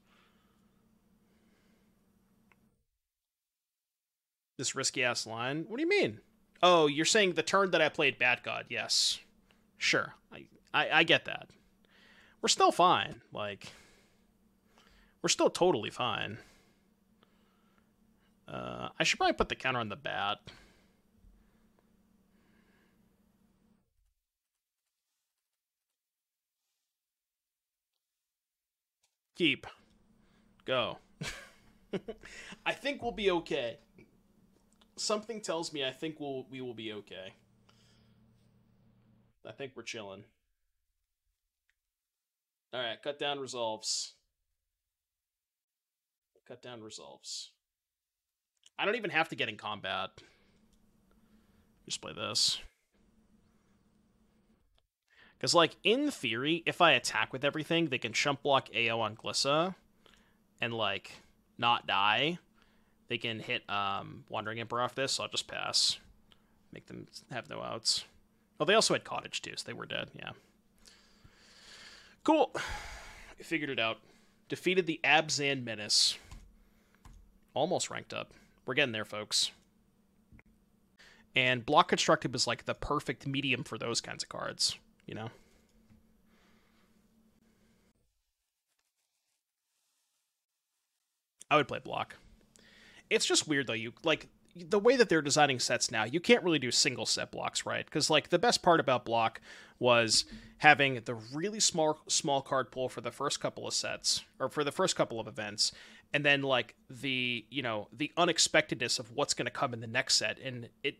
This risky ass line. What do you mean? Oh, you're saying the turn that I played Bat God. Yes, sure. I, I I get that. We're still fine. Like we're still totally fine. Uh, I should probably put the counter on the bat. Keep. Go. I think we'll be okay. Something tells me I think we'll we will be okay. I think we're chilling. All right, cut down resolves. Cut down resolves. I don't even have to get in combat. Just play this. Because, like, in theory, if I attack with everything, they can chump block AO on Glissa and, like, not die. They can hit um, Wandering Emperor off this, so I'll just pass. Make them have no outs. Oh, they also had Cottage, too, so they were dead, yeah. Cool. I figured it out. Defeated the Abzan Menace. Almost ranked up. We're getting there, folks. And Block Constructed is like the perfect medium for those kinds of cards, you know? I would play Block. It's just weird, though. You, like, the way that they're designing sets now, you can't really do single set blocks, right? Because like the best part about block was having the really small small card pool for the first couple of sets or for the first couple of events, and then like the you know the unexpectedness of what's going to come in the next set and it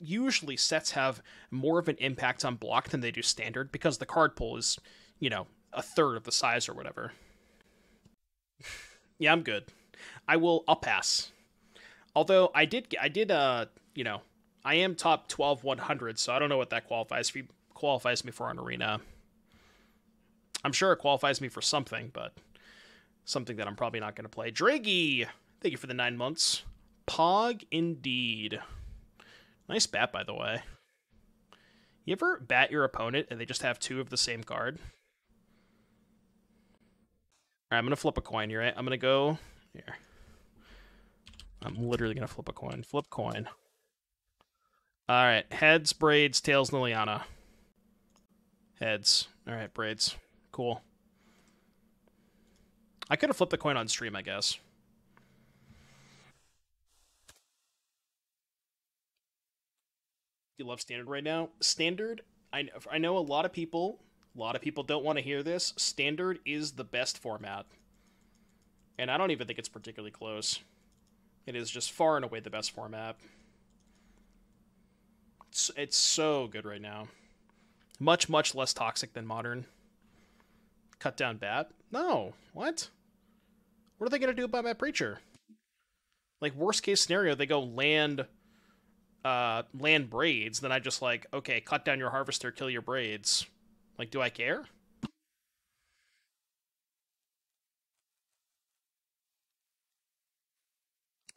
usually sets have more of an impact on block than they do standard because the card pool is you know a third of the size or whatever yeah i'm good i will i'll pass although i did i did uh you know i am top 12 100 so i don't know what that qualifies for qualifies me for an arena. I'm sure it qualifies me for something, but something that I'm probably not going to play. Draggy, thank you for the nine months. Pog indeed. Nice bat, by the way. You ever bat your opponent and they just have two of the same card? Alright, I'm gonna flip a coin here, right? I'm gonna go here. I'm literally gonna flip a coin. Flip coin. Alright, heads, braids, tails, Liliana. Heads. Alright, braids. Cool. I could have flipped the coin on stream, I guess. You love standard right now? Standard, I, I know a lot of people, a lot of people don't want to hear this. Standard is the best format. And I don't even think it's particularly close. It is just far and away the best format. It's, it's so good right now. Much, much less toxic than modern. Cut down bat? No. What? What are they going to do about Matt Preacher? Like, worst case scenario, they go land uh, land braids, then I just like, okay, cut down your harvester, kill your braids. Like, do I care?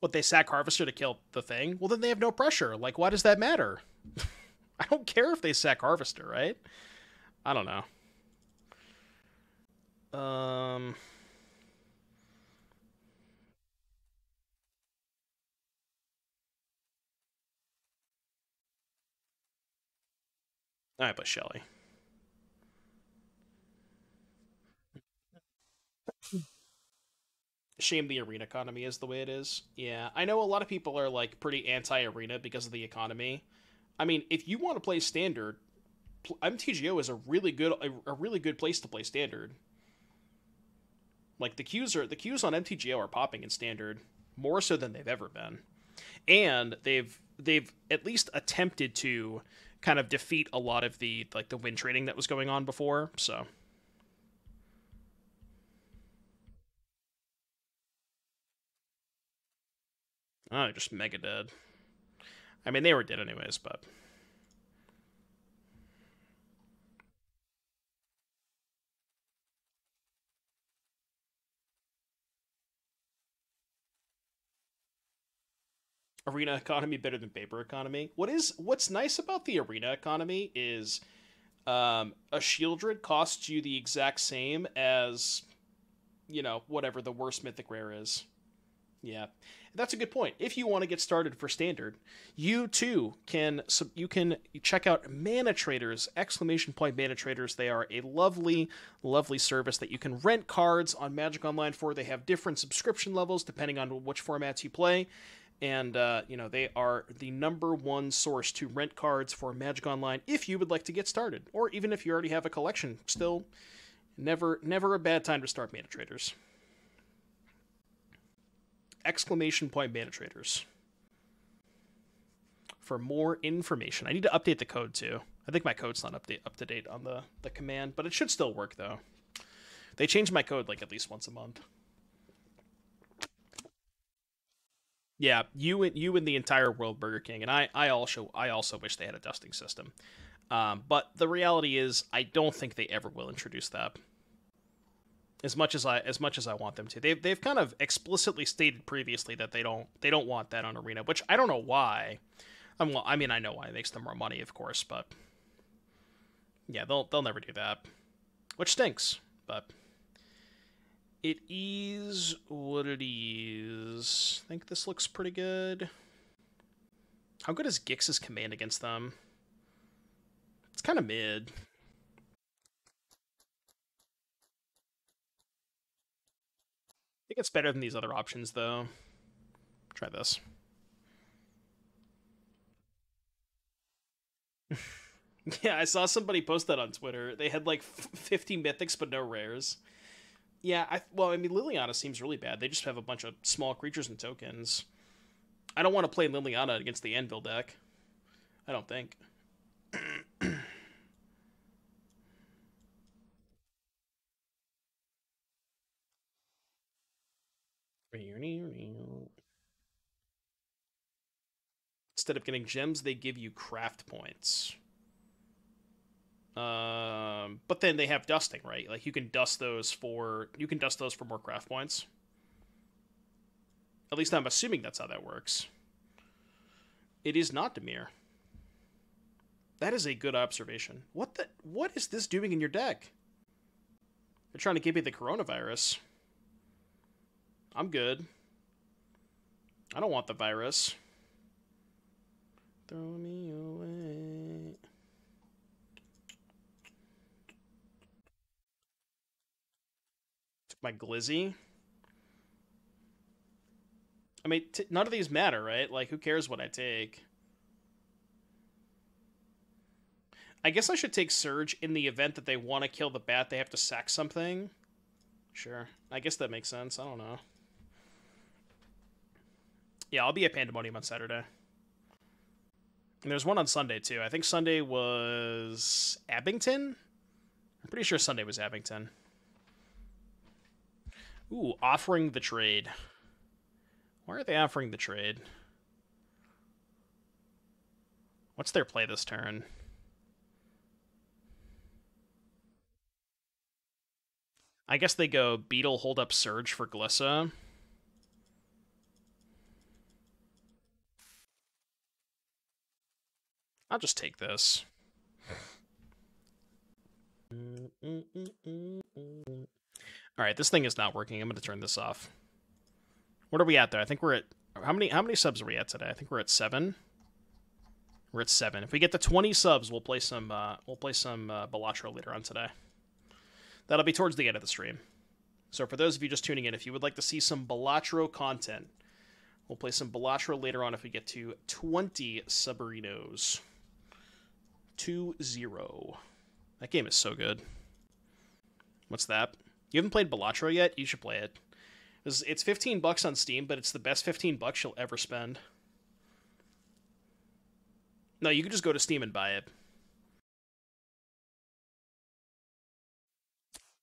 What, they sack harvester to kill the thing? Well, then they have no pressure. Like, why does that matter? I don't care if they sack harvester, right? I don't know. Um... Right, but Shelly. Shame the arena economy is the way it is. Yeah, I know a lot of people are like pretty anti-arena because of the economy. I mean, if you want to play standard, MTGO is a really good a, a really good place to play standard. Like the queues are the queues on MTGO are popping in standard more so than they've ever been, and they've they've at least attempted to kind of defeat a lot of the like the win trading that was going on before. So. Oh, just mega dead. I mean, they were dead anyways, but. Arena economy better than paper economy. What is what's nice about the arena economy is um, a Sheoldred costs you the exact same as you know whatever the worst mythic rare is. Yeah, that's a good point. If you want to get started for standard, you too can you can check out Mana Traders exclamation point Mana Traders. They are a lovely, lovely service that you can rent cards on Magic Online for. They have different subscription levels depending on which formats you play, and uh, you know they are the number one source to rent cards for Magic Online if you would like to get started, or even if you already have a collection. Still, never never a bad time to start Mana Traders. Exclamation point Mana Traders. For more information, I need to update the code too. I think my code's not update up to date on the the command, but it should still work though. They change my code like at least once a month. Yeah, you and you and the entire world Burger King, and I, I also I also wish they had a dusting system. Um, but the reality is, I don't think they ever will introduce that. As much as I as much as I want them to, they've they've kind of explicitly stated previously that they don't they don't want that on Arena, which I don't know why. I'm, I mean, I know why it makes them more money, of course, but yeah, they'll they'll never do that, which stinks. But it is what it is. I think this looks pretty good. How good is Gix's command against them? It's kind of mid. I think it's better than these other options, though. Try this. yeah, I saw somebody post that on Twitter. They had like 50 mythics but no rares. Yeah, I well, I mean, Liliana seems really bad. They just have a bunch of small creatures and tokens. I don't want to play Liliana against the Anvil deck. I don't think. Instead of getting gems, they give you craft points. Um, but then they have dusting, right? Like you can dust those for you can dust those for more craft points. At least I'm assuming that's how that works. It is not Dimir. That is a good observation. What the what is this doing in your deck? They're trying to give me the coronavirus. I'm good. I don't want the virus. Throw me away. Took my glizzy. I mean, t- none of these matter, right? Like, who cares what I take? I guess I should take Surge in the event that they want to kill the bat, they have to sack something. Sure. I guess that makes sense. I don't know. Yeah, I'll be at Pandemonium on Saturday. And there's one on Sunday, too. I think Sunday was Abington? I'm pretty sure Sunday was Abington. Ooh, offering the trade. Why are they offering the trade? What's their play this turn? I guess they go Beetle hold up Surge for Glissa. I'll just take this. All right, this thing is not working. I'm going to turn this off. What are we at there? I think we're at how many how many subs are we at today? I think we're at 7. We're at 7. If we get to 20 subs, we'll play some uh, we'll play some uh, Balatro later on today. That'll be towards the end of the stream. So for those of you just tuning in, if you would like to see some Balatro content, we'll play some Balatro later on if we get to 20 Submarinos. 2-0. That game is so good. What's that? You haven't played Balatro yet? You should play it. It's 15 bucks on Steam, but it's the best 15 bucks you'll ever spend. No, you can just go to Steam and buy it.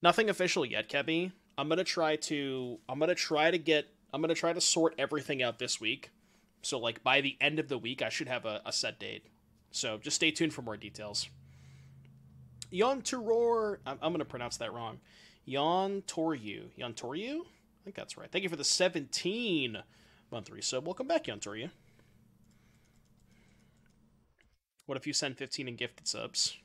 Nothing official yet, Kebby. I'm gonna try to I'm gonna try to get I'm gonna try to sort everything out this week. So like by the end of the week I should have a, a set date. So just stay tuned for more details. Yon Turor I'm, I'm gonna pronounce that wrong. Yon Toryu. Yon Toryu? I think that's right. Thank you for the 17 month resub. Welcome back, Yon Toryu. What if you send 15 in gifted subs?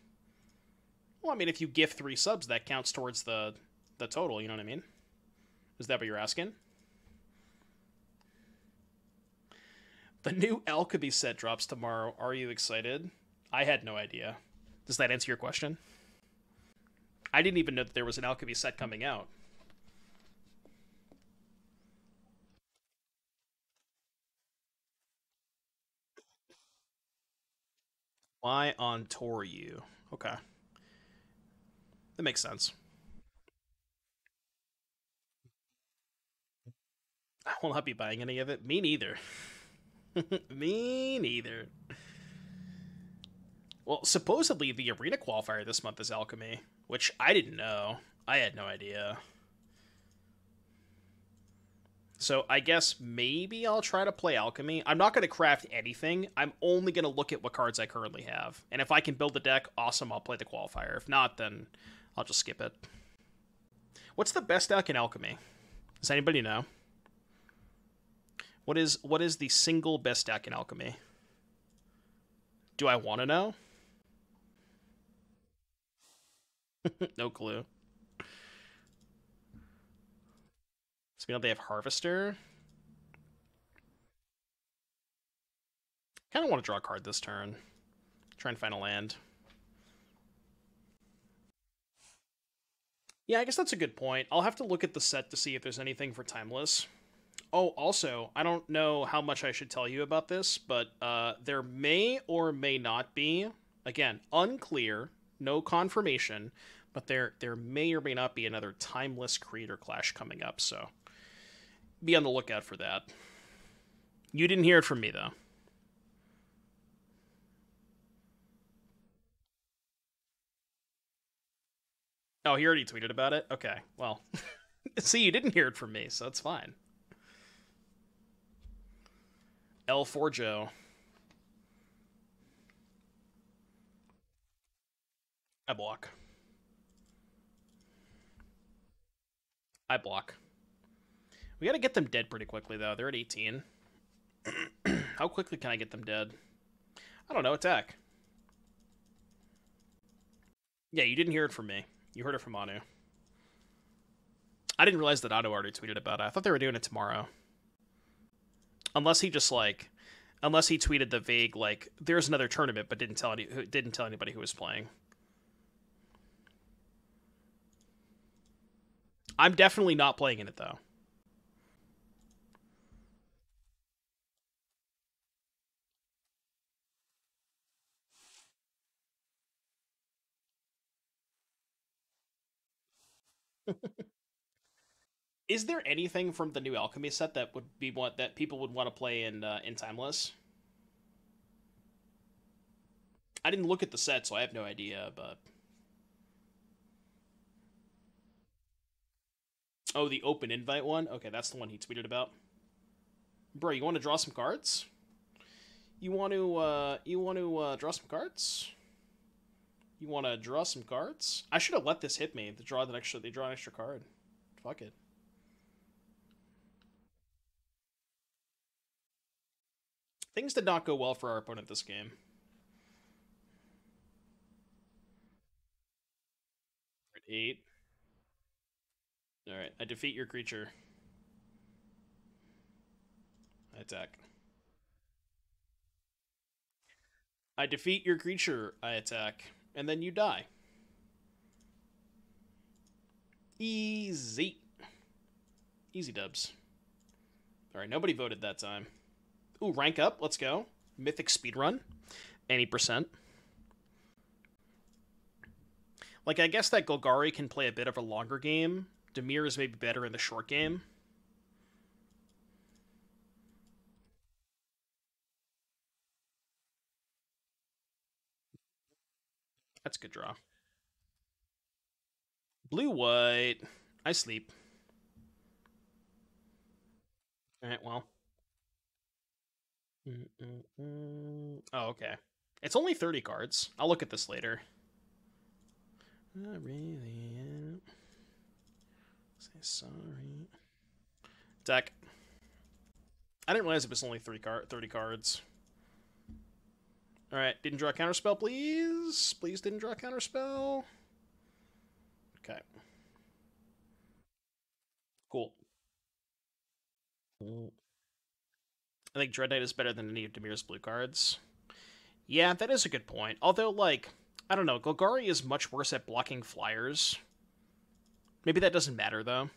Well, I mean, if you gift three subs, that counts towards the the total. You know what I mean? Is that what you're asking? The new Alchemy set drops tomorrow. Are you excited? I had no idea. Does that answer your question? I didn't even know that there was an Alchemy set coming out. Why on tour you? Okay. That makes sense. I will not be buying any of it. Me neither. Me neither. Well, supposedly the arena qualifier this month is alchemy, which I didn't know. I had no idea. So I guess maybe I'll try to play alchemy. I'm not going to craft anything. I'm only going to look at what cards I currently have. And if I can build the deck, awesome, I'll play the qualifier. If not, then I'll just skip it. What's the best deck in alchemy? Does anybody know? What is what is the single best deck in alchemy? Do I want to know? no clue. So we know they have Harvester. Kind of want to draw a card this turn. Try and find a land. Yeah, I guess that's a good point. I'll have to look at the set to see if there's anything for Timeless. Oh, also, I don't know how much I should tell you about this, but uh, there may or may not be, again, unclear, no confirmation, but there there may or may not be another Timeless Creator Clash coming up, so be on the lookout for that. You didn't hear it from me, though. Oh, he already tweeted about it? Okay, well. See, you didn't hear it from me, so it's fine. L4 Joe. I block. I block. We gotta get them dead pretty quickly, though. They're at 18. How quickly can I get them dead? I don't know. Attack. Yeah, you didn't hear it from me. You heard it from Anu. I didn't realize that Otto already tweeted about it. I thought they were doing it tomorrow. Unless he just like, unless he tweeted the vague like, "There's another tournament," but didn't tell any, didn't tell anybody who was playing. I'm definitely not playing in it though. Is there anything from the new Alchemy set that would be what that people would want to play in uh, in Timeless? I didn't look at the set, so I have no idea. But oh, the open invite one. Okay, that's the one he tweeted about. Bro, you want to draw some cards? You want to uh, you want to uh, draw some cards? You want to draw some cards? I should have let this hit me. The draw that extra, they draw an extra card. Fuck it. Things did not go well for our opponent this game. Eight. Alright, I defeat your creature. I attack. I defeat your creature, I attack, and then you die. Easy. Easy dubs. Alright, nobody voted that time. Ooh, rank up. Let's go. Mythic speedrun. Any percent. Like, I guess that Golgari can play a bit of a longer game. Dimir is maybe better in the short game. That's a good draw. Blue white. I sleep. Alright, well. Oh, okay. It's only 30 cards. I'll look at this later. Really. Sorry. Deck. I didn't realize it was only three card 30 cards. Alright, didn't draw a counterspell, please? Please didn't draw a counterspell. Okay. Cool. I think Dread Knight is better than any of Dimir's blue cards. Yeah, that is a good point. Although, like, I don't know, Golgari is much worse at blocking flyers. Maybe that doesn't matter, though.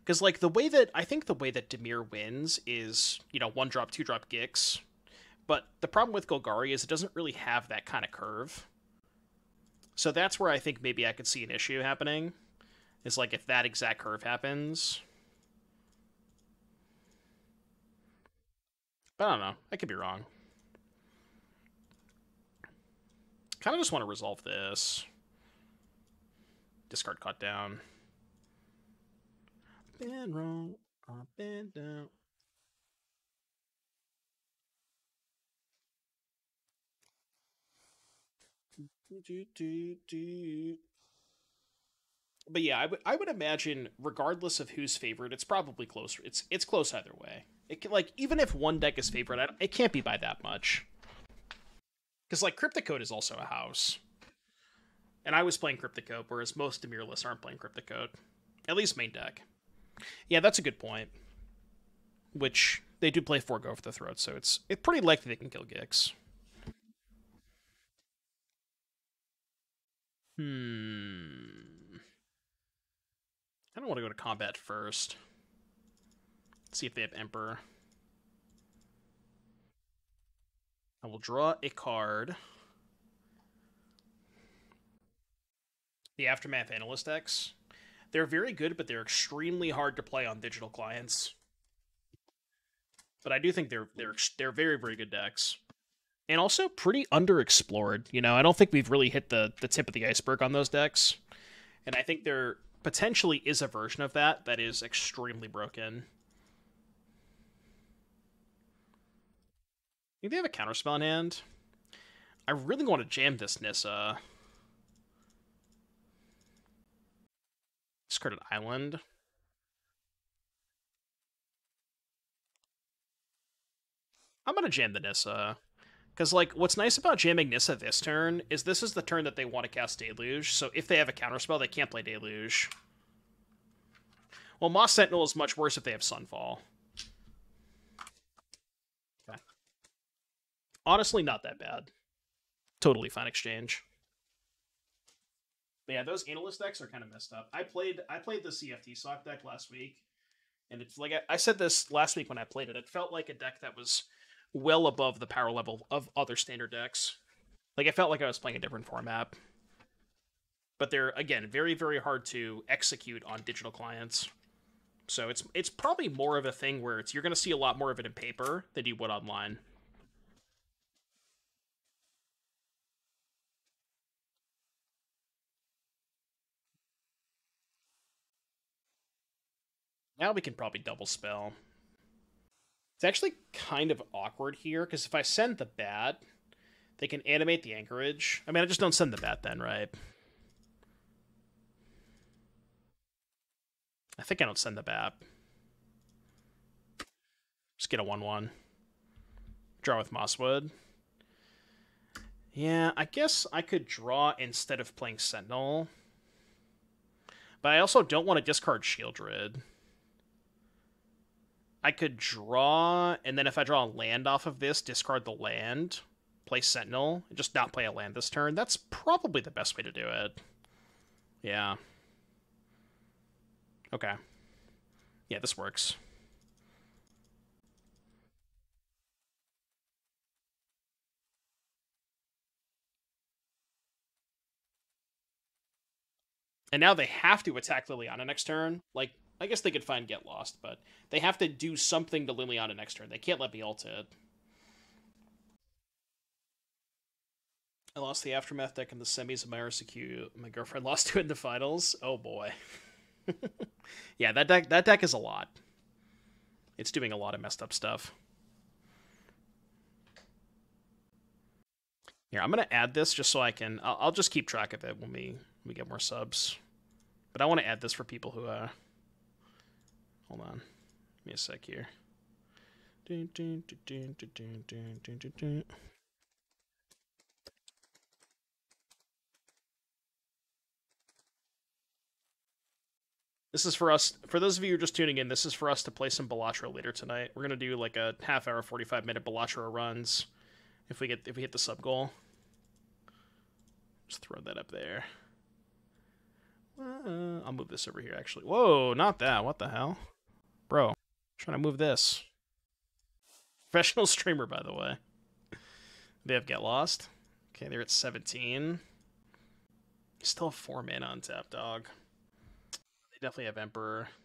Because, like, the way that, I think the way that Dimir wins is, you know, one drop, two drop Gix. But the problem with Golgari is it doesn't really have that kind of curve. So that's where I think maybe I could see an issue happening. Is like if that exact curve happens, But I don't know. I could be wrong. Kind of just want to resolve this. Discard cut down. Been wrong. Down. Do, do, do, but yeah, I would I would imagine, regardless of who's favored, it's probably closer. It's it's close either way. It can, like even if one deck is favored, it can't be by that much. Because like Cryptic Coat is also a house, and I was playing Cryptic Coat, whereas most Dimir lists aren't playing Cryptic Coat, at least main deck. Yeah, that's a good point. Which they do play four go for the throat, so it's it's pretty likely they can kill Gix. Hmm. I don't want to go to combat first. Let's see if they have Emperor. I will draw a card. The Aftermath Analyst decks. They're very good, but they're extremely hard to play on digital clients. But I do think they're they're they're very very good decks, and also pretty underexplored. You know, I don't think we've really hit the the tip of the iceberg on those decks, and I think they're potentially is a version of that that is extremely broken. they have a counterspell in hand. I really want to jam this Nissa. Discarded Island. I'm gonna jam the Nissa. Because, like, what's nice about jamming Nissa this turn is this is the turn that they want to cast Deluge, so if they have a counterspell, they can't play Deluge. Well, Moss Sentinel is much worse if they have Sunfall. Okay. Honestly, not that bad. Totally fine exchange. But yeah, those analyst decks are kind of messed up. I played I played the CFT sock deck last week, and it's like I, I said this last week when I played it. It felt like a deck that was well above the power level of other standard decks. Like I felt like I was playing a different format. But they're again very very hard to execute on digital clients. So it's it's probably more of a thing where it's you're going to see a lot more of it in paper than you would online. Now we can probably double spell. It's actually kind of awkward here, because if I send the bat, they can animate the anchorage. I mean, I just don't send the bat then, right? I think I don't send the bat. Just get a 1-1. Draw with Mosswood. Yeah, I guess I could draw instead of playing Sentinel. But I also don't want to discard Sheoldred. I could draw, and then if I draw a land off of this, discard the land, play Sentinel, and just not play a land this turn. That's probably the best way to do it. Yeah. Okay. Yeah, this works. And now they have to attack Liliana next turn. Like, I guess they could find Get Lost, but they have to do something to Liliana next turn. They can't let me ult it. I lost the Aftermath deck in the semis of my RCQ. My girlfriend lost to it in the finals. Oh boy. yeah, that deck that deck is a lot. It's doing a lot of messed up stuff. Here, I'm gonna add this just so I can. I'll, I'll just keep track of it when we we get more subs. But I want to add this for people who uh Hold on. Give me a sec here. This is for us. For those of you who are just tuning in, this is for us to play some Balatro later tonight. We're gonna do like a half hour, forty five minute Balatro runs. If we get if we hit the sub goal, just throw that up there. Uh, I'll move this over here. Actually, whoa, not that. What the hell? Trying to move this. Professional streamer, by the way. They have Get Lost. Okay, they're at 17. Still four mana on tap, dog. They definitely have Emperor.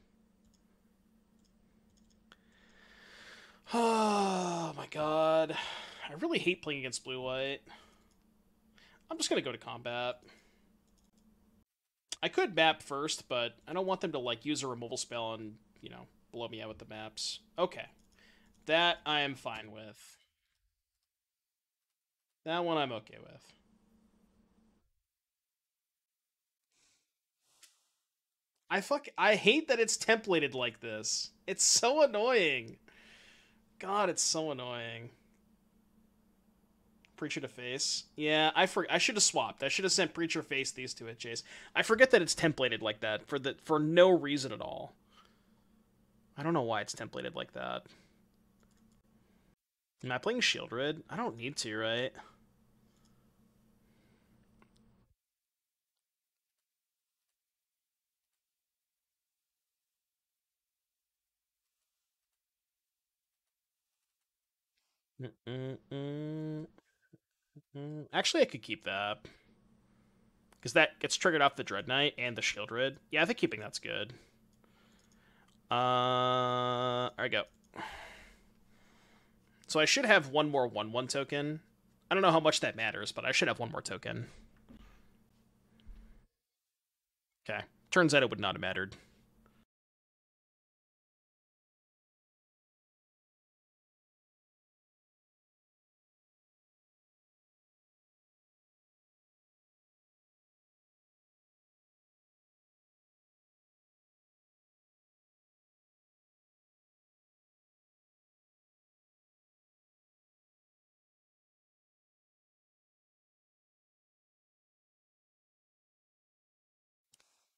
Oh my god. I really hate playing against blue white. I'm just gonna go to combat. I could map first, but I don't want them to like use a removal spell and, you know, blow me out with the maps. Okay. That I am fine with. That one I'm okay with. I fuck I hate that it's templated like this. It's so annoying. God, it's so annoying. Preacher to face. Yeah, I for I should have swapped. I should have sent Preacher face these two at Chase. I forget that it's templated like that for the for no reason at all. I don't know why it's templated like that. Am I playing Sheoldred? I don't need to, right? Actually, I could keep that. Because that gets triggered off the Dread Knight and the Sheoldred. Yeah, I think keeping that's good. Uh, I go. So I should have one more 1-1 token. I don't know how much that matters, but I should have one more token. Okay. Turns out it would not have mattered.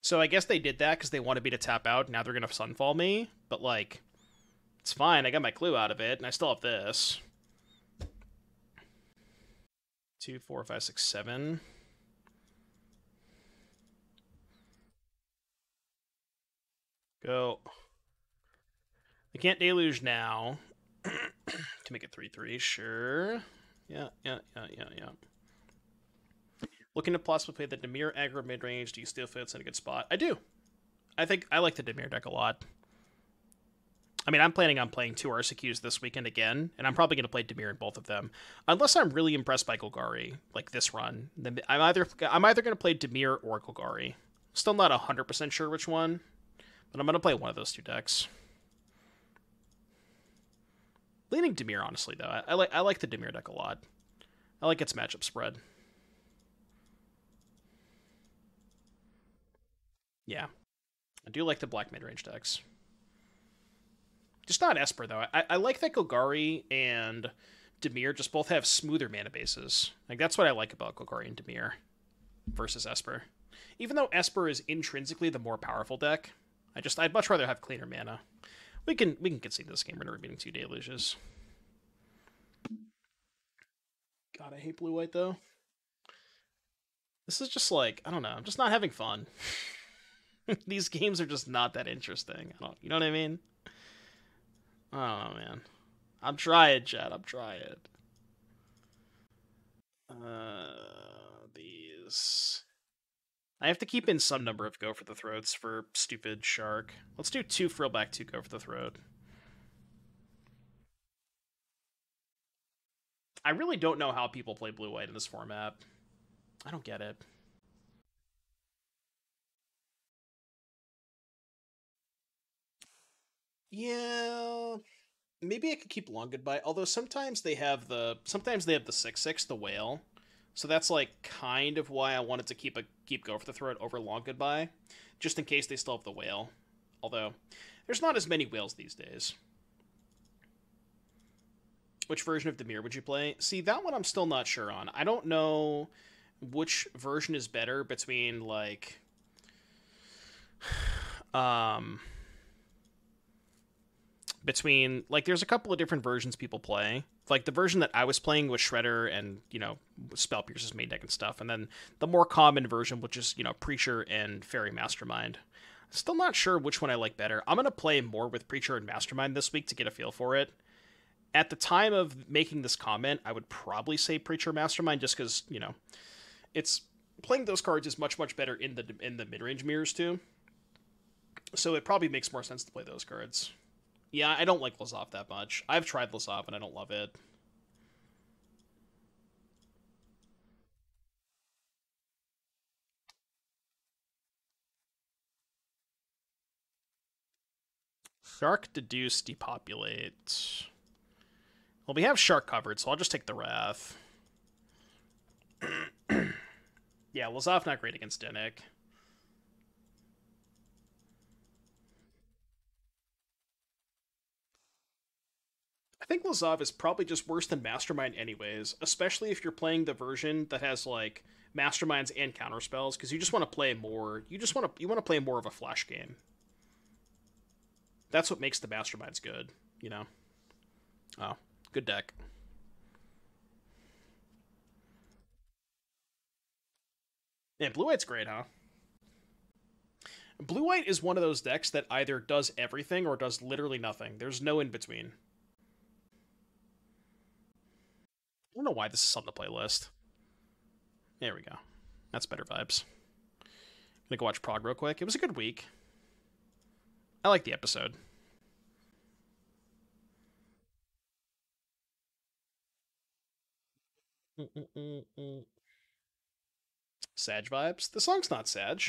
So I guess they did that because they wanted me to tap out. Now they're gonna sunfall me, but like, it's fine. I got my clue out of it, and I still have this. Two, four, five, six, seven. Go. I can't deluge now. to make it 3 3, sure. Yeah, yeah, yeah, yeah, yeah. Looking to possibly play the Dimir aggro mid range. Do you still fits in a good spot? I do. I think I like the Dimir deck a lot. I mean, I'm planning on playing two RCQs this weekend again, and I'm probably going to play Dimir in both of them, unless I'm really impressed by Golgari, like this run. Then I'm either I'm either going to play Dimir or Golgari. Still not hundred percent sure which one, but I'm going to play one of those two decks. Leaning Dimir, honestly, though. I, I, like I like the Dimir deck a lot. I like its matchup spread. Yeah. I do like the black mid-range decks. Just not Esper, though. I, I like that Golgari and Dimir just both have smoother mana bases. Like, that's what I like about Golgari and Dimir versus Esper. Even though Esper is intrinsically the more powerful deck, I just I'd much rather have cleaner mana. We can we can concede this game. We're never beating two deluges. God, I hate blue white though. This is just like I don't know. I'm just not having fun. These games are just not that interesting. I don't, you know what I mean? I don't know, man. I'm trying, Chad. I'm trying. Uh, these. I have to keep in some number of go for the throats for stupid shark. Let's do two frillback, two go for the throat. I really don't know how people play blue white in this format. I don't get it. Yeah, maybe I could keep long goodbye. Although sometimes they have the sometimes they have the six six the whale, so that's like kind of why I wanted to keep a keep go for the throat over long goodbye, just in case they still have the whale. Although there's not as many whales these days. Which version of Dimir would you play? See, that one I'm still not sure on. I don't know which version is better between like um between like there's a couple of different versions people play. Like the version that I was playing was Shredder and you know Spell Pierce's main deck and stuff, and then the more common version, which is you know Preacher and Fairy Mastermind. Still not sure which one I like better. I'm gonna play more with Preacher and Mastermind this week to get a feel for it. At the time of making this comment, I would probably say Preacher Mastermind just because you know it's playing those cards is much much better in the in the mid range mirrors too. So it probably makes more sense to play those cards. Yeah, I don't like Lazav that much. I've tried Lazav and I don't love it. Shark, deduce, depopulate. Well, we have Shark covered, so I'll just take the Wrath. yeah, Lazav not great against Dennick. Think Lazav is probably just worse than Mastermind anyways, especially if you're playing the version that has like Masterminds and counter spells because you just want to play more. You just want to you want to play more of a flash game. That's what makes the Masterminds good, you know. Oh, good deck. Yeah, blue white's great, huh? Blue white is one of those decks that either does everything or does literally nothing. There's no in between. I don't know why this is on the playlist. There we go. That's better vibes. I'm gonna go watch Prog real quick. It was a good week. I like the episode. Sag vibes? The song's not Sag.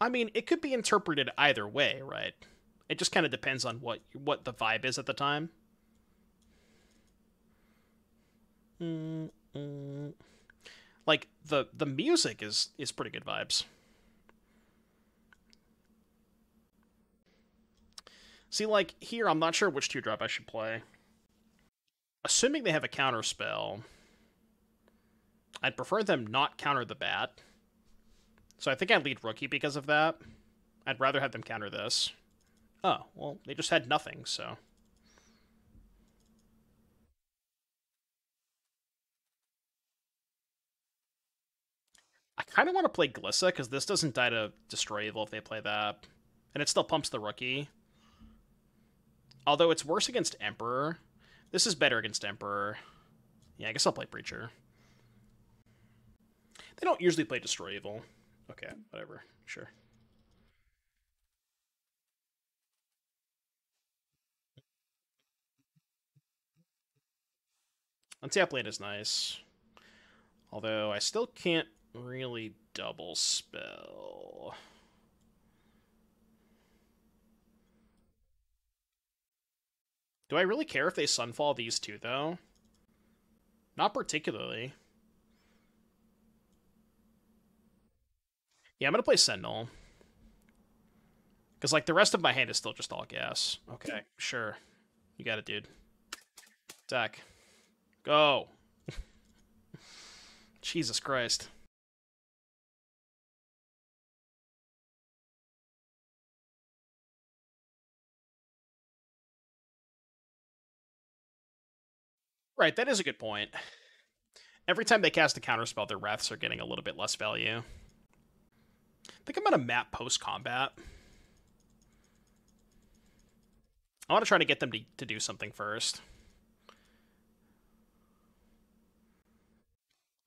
I mean, it could be interpreted either way, right? It just kind of depends on what what the vibe is at the time. Mm-mm. Like the the music is is pretty good vibes. See, like here, I'm not sure which teardrop I should play. Assuming they have a counter spell, I'd prefer them not counter the bat. So I think I'd lead rookie because of that. I'd rather have them counter this. Oh, well, they just had nothing, so... kind of want to play Glissa, because this doesn't die to Destroy Evil if they play that. And it still pumps the rookie. Although it's worse against Emperor. This is better against Emperor. Yeah, I guess I'll play Preacher. They don't usually play Destroy Evil. Okay, whatever. Sure. Untap land is nice. Although I still can't really double spell. Do I really care if they Sunfall these two, though? Not particularly. Yeah, I'm going to play Sentinel. Because, like, the rest of my hand is still just all gas. Okay, sure. You got it, dude. Attack. Go. Jesus Christ. Right, that is a good point. Every time they cast a counterspell, their wraths are getting a little bit less value. Think I'm gonna map post combat. I want to try to get them to, to do something first. I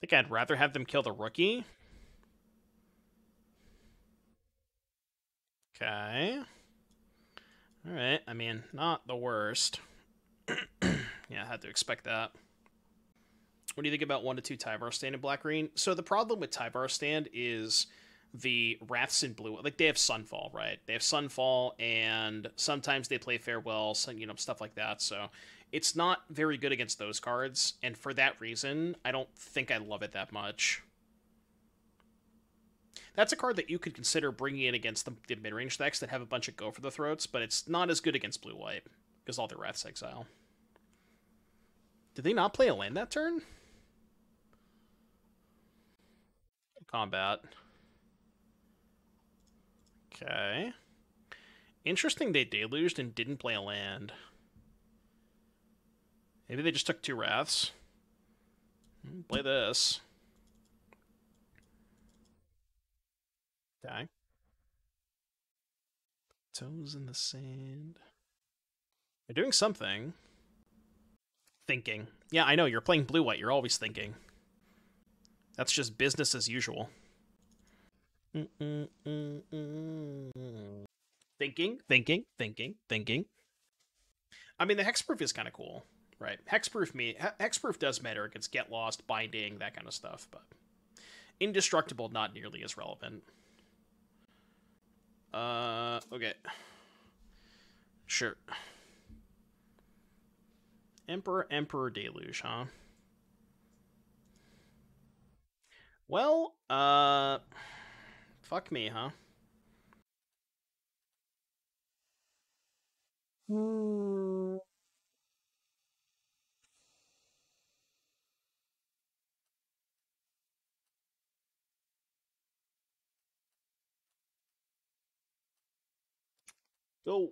think I'd rather have them kill the rookie. Okay. Alright, I mean, not the worst. yeah, I had to expect that. What do you think about 1 to 2 Tyvar stand in Black Green? So the problem with Tyvar stand is the Wraths in blue. Like, they have Sunfall, right? They have Sunfall, and sometimes they play Farewell, so, you know, stuff like that. So it's not very good against those cards, and for that reason, I don't think I love it that much. That's a card that you could consider bringing in against the, the mid-range decks that have a bunch of go for the throats, but it's not as good against blue-white, because all their Wraths exile. Did they not play a land that turn? Combat. Okay. Interesting they deluged and didn't play a land. Maybe they just took two wraths. Hmm, play this. Okay. Toes in the sand. They're doing something. Thinking. Yeah, I know, you're playing blue-white, you're always thinking. That's just business as usual. Mm-mm-mm-mm. thinking, thinking, thinking, thinking. I mean, the hexproof is kind of cool. Right. Hexproof me hexproof does matter against get lost, binding, that kind of stuff, but indestructible not nearly as relevant. Uh okay. Sure. Emperor Emperor Deluge, huh? Well, uh fuck me, huh? Hmm. Go.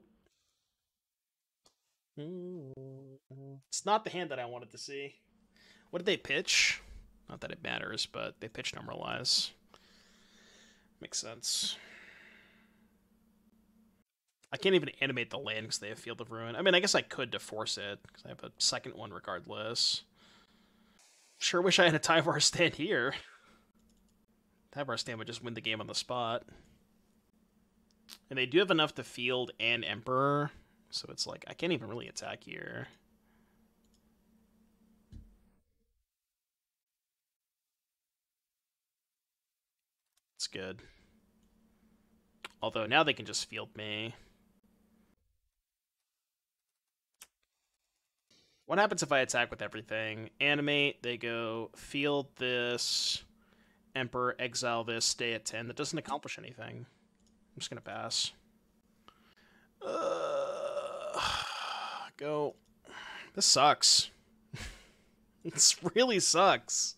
It's not the hand that I wanted to see. What did they pitch? Not that it matters, but they pitch normalize. Makes sense. I can't even animate the land because they have Field of Ruin. I mean, I guess I could to force it because I have a second one regardless. Sure wish I had a Tyvar stand here. Tyvar stand would just win the game on the spot. And they do have enough to field and Emperor, so it's like I can't even really attack here. Good. Although now they can just field me. What happens if I attack with everything? Animate, they go field this, Emperor, exile this, stay at 10. That doesn't accomplish anything. I'm just gonna pass. Uh, go. This sucks. this really sucks.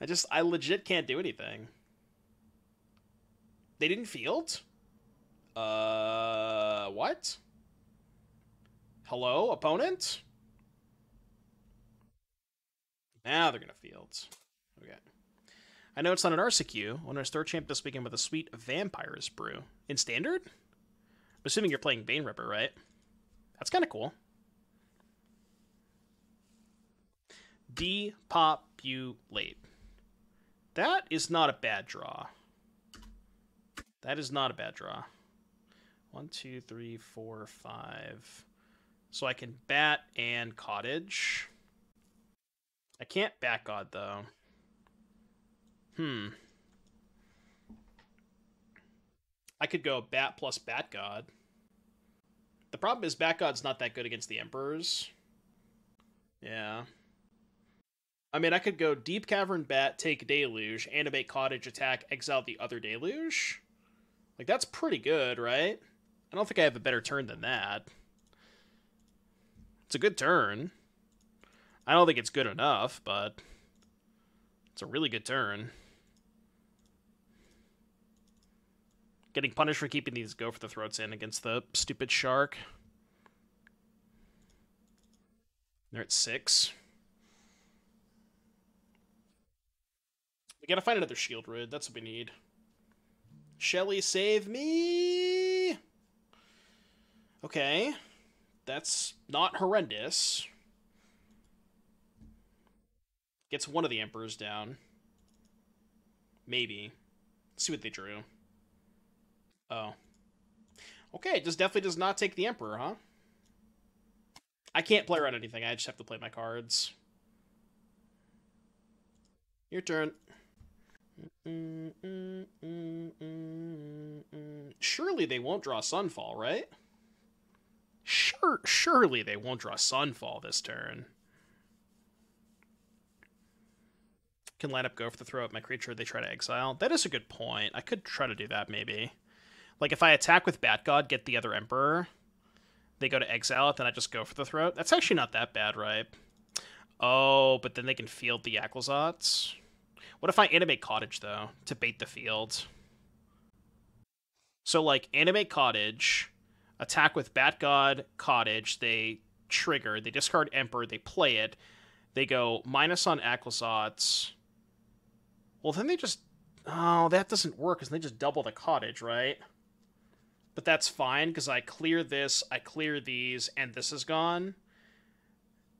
I just, I legit can't do anything. They didn't field? Uh, what? Hello, opponent? Now they're gonna field. Okay. I know it's not an RCQ. When I start champ this weekend with a sweet Vampires brew. In standard? I'm assuming you're playing Bane Ripper, right? That's kind of cool. Depopulate. That is not a bad draw. That is not a bad draw. One, two, three, four, five. So I can bat and cottage. I can't bat god though. Hmm. I could go bat plus bat god. The problem is bat god's not that good against the emperors. Yeah. I mean, I could go Deep Cavern Bat, take Deluge, Animate Cottage, attack, exile the other Deluge. Like, that's pretty good, right? I don't think I have a better turn than that. It's a good turn. I don't think it's good enough, but it's a really good turn. Getting punished for keeping these go for the throats in against the stupid shark. They're at six. We gotta find another Sheoldred. That's what we need. Shelly, save me! Okay. That's not horrendous. Gets one of the Emperors down. Maybe. Let's see what they drew. Oh. Okay, just definitely does not take the Emperor, huh? I can't play around anything. I just have to play my cards. Your turn. Surely they won't draw Sunfall, right? Sure, surely they won't draw Sunfall this turn. Can line up go for the throw at my creature they try to exile. That is a good point. I could try to do that maybe. Like if I attack with Bat God, get the other Emperor, they go to exile then I just go for the throat. That's actually not that bad, right? Oh, but then they can field the Aclazotz. What if I animate Cottage, though, to bait the field? So, like, animate Cottage, attack with Bat God, Cottage, they trigger, they discard Emperor, they play it, they go minus on Aclazotz. Well, then they just... Oh, that doesn't work, because they just double the Cottage, right? But that's fine, because I clear this, I clear these, and this is gone.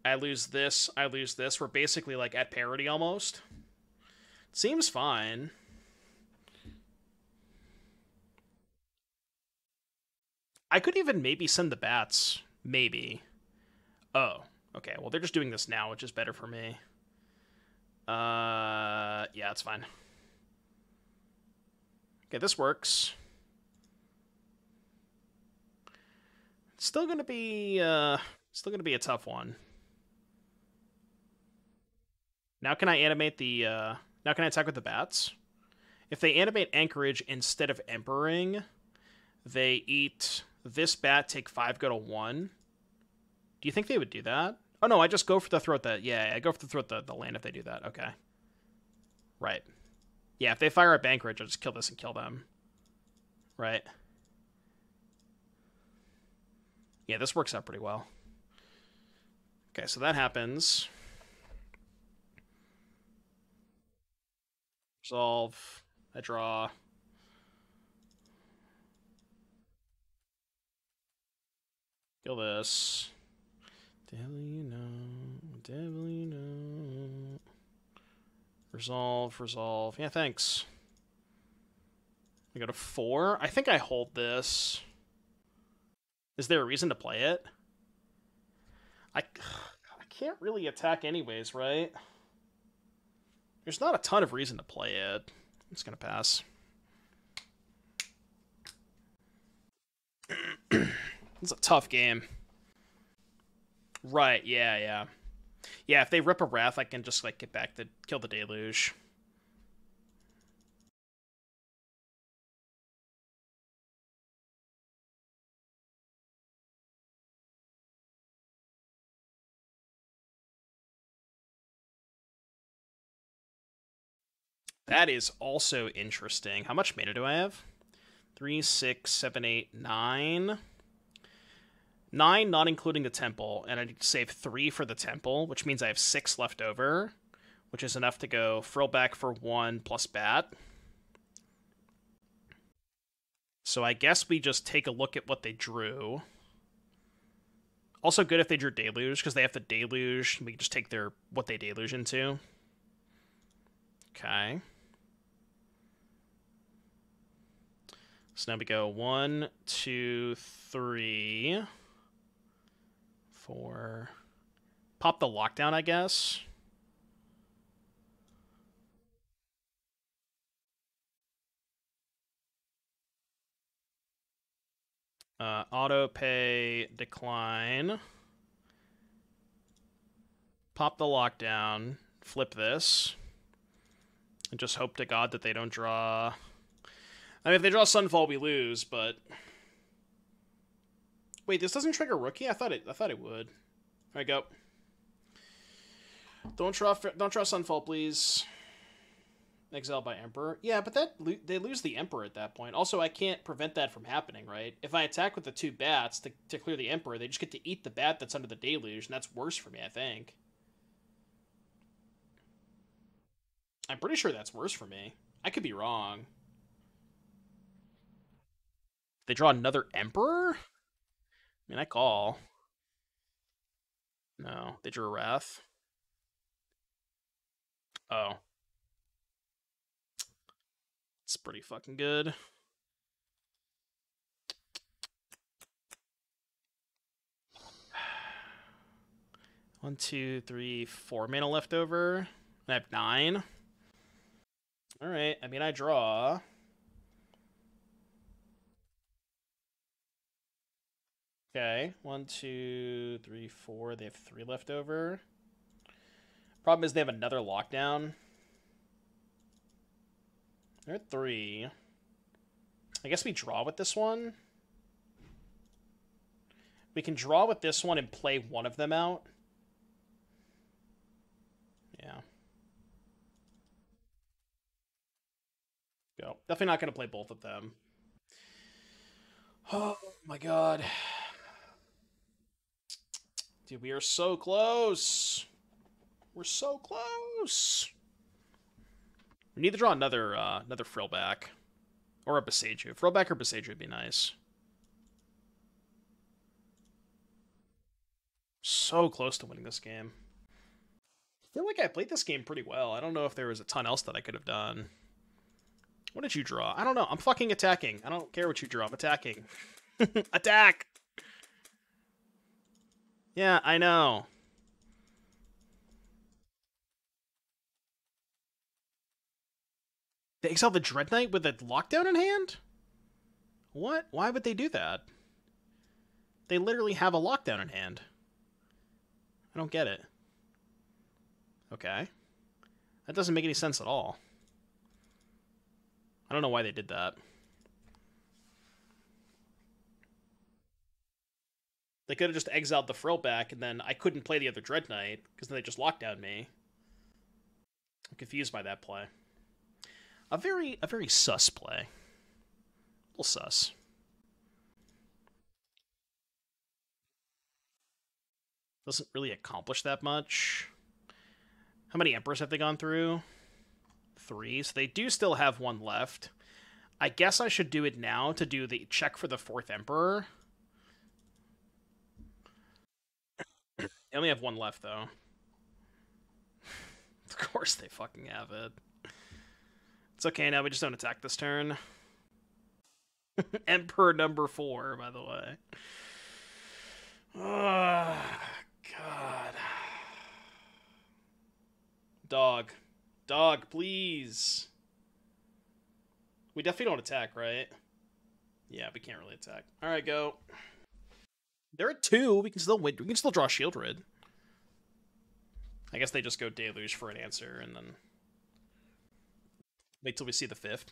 I lose this, I lose this. We're basically, like, at parity, almost. Seems fine. I could even maybe send the bats. Maybe. Oh, okay. Well, they're just doing this now, which is better for me. Uh, yeah, it's fine. Okay, this works. It's still gonna be, uh, still gonna be a tough one. Now can I animate the, uh, now can I attack with the bats? If they animate Anchorage instead of Emperoring, they eat this bat, take five, go to one. Do you think they would do that? Oh no, I just go for the throat that yeah, I go for the throat the, the land if they do that. Okay. Right. Yeah, if they fire up Anchorage, I'll just kill this and kill them. Right. Yeah, this works out pretty well. Okay, so that happens. Resolve. I draw. Kill this. Devil you know. Devil you know. Resolve, resolve. Yeah, thanks. I go to four. I think I hold this. Is there a reason to play it? I, I can't really attack anyways, right? There's not a ton of reason to play it. I'm just going to pass. it's a tough game. Right, yeah, yeah. Yeah, if they rip a Wrath, I can just, like, get back to kill the Deluge. That is also interesting. How much mana do I have? Three, six, seven, eight, nine. Nine, not including the temple, and I need to save three for the temple, which means I have six left over, which is enough to go frill back for one plus bat. So I guess we just take a look at what they drew. Also good if they drew deluge, because they have the deluge. We can just take their what they deluge into. Okay. So now we go one, two, three, four. Pop the lockdown, I guess. Uh, auto pay decline. Pop the lockdown. Flip this. And just hope to God that they don't draw. I mean, if they draw Sunfall, we lose. But wait, this doesn't trigger rookie. I thought it. I thought it would. Right, go. Don't draw. Don't draw Sunfall, please. Exiled by Emperor. Yeah, but that they lose the Emperor at that point. Also, I can't prevent that from happening, right? If I attack with the two bats to, to clear the Emperor, they just get to eat the bat that's under the Deluge, and that's worse for me, I think. I'm pretty sure that's worse for me. I could be wrong. They draw another Emperor? I mean, I call. No, they drew a Wrath. Oh. It's pretty fucking good. One, two, three, four mana left over. I have nine. Alright, I mean, I draw. Okay, one, two, three, four. They have three left over. Problem is they have another lockdown. They're at three. I guess we draw with this one. We can draw with this one and play one of them out. Yeah. Go. Definitely not going to play both of them. Oh my god. Dude, we are so close. We're so close. We need to draw another uh, another Frillback. Or a Boseiju. Frillback or Boseiju would be nice. So close to winning this game. I feel like I played this game pretty well. I don't know if there was a ton else that I could have done. What did you draw? I don't know. I'm fucking attacking. I don't care what you draw. I'm attacking. Attack! Yeah, I know. They exile the Dread Knight with a lockdown in hand? What? Why would they do that? They literally have a lockdown in hand. I don't get it. Okay. That doesn't make any sense at all. I don't know why they did that. They could have just exiled the frill back, and then I couldn't play the other Dread Knight, because then they just lockdown me. I'm confused by that play. A very a very sus play. A little sus. Doesn't really accomplish that much. How many Emperors have they gone through? Three. So they do still have one left. I guess I should do it now to do the check for the fourth Emperor. They only have one left, though. of course they fucking have it. It's okay now, we just don't attack this turn. Emperor number four, by the way. Oh, God. Dog. Dog, please. We definitely don't attack, right? Yeah, we can't really attack. Alright, go. They're at two. We can still win. We can still draw Sheoldred. I guess they just go Deluge for an answer, and then... Wait till we see the fifth.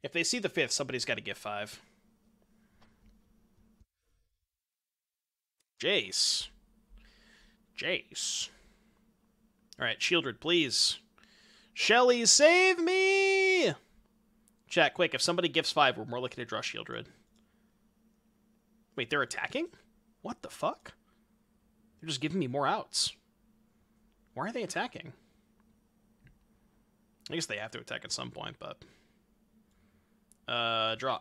If they see the fifth, somebody's got to get five. Jace. Jace. All right, Sheoldred, please. Shelly, save me! Chat, quick, if somebody gifts five, we're more likely to draw Sheoldred. Wait, they're attacking? What the fuck? They're just giving me more outs. Why are they attacking? I guess they have to attack at some point, but... Uh, draw.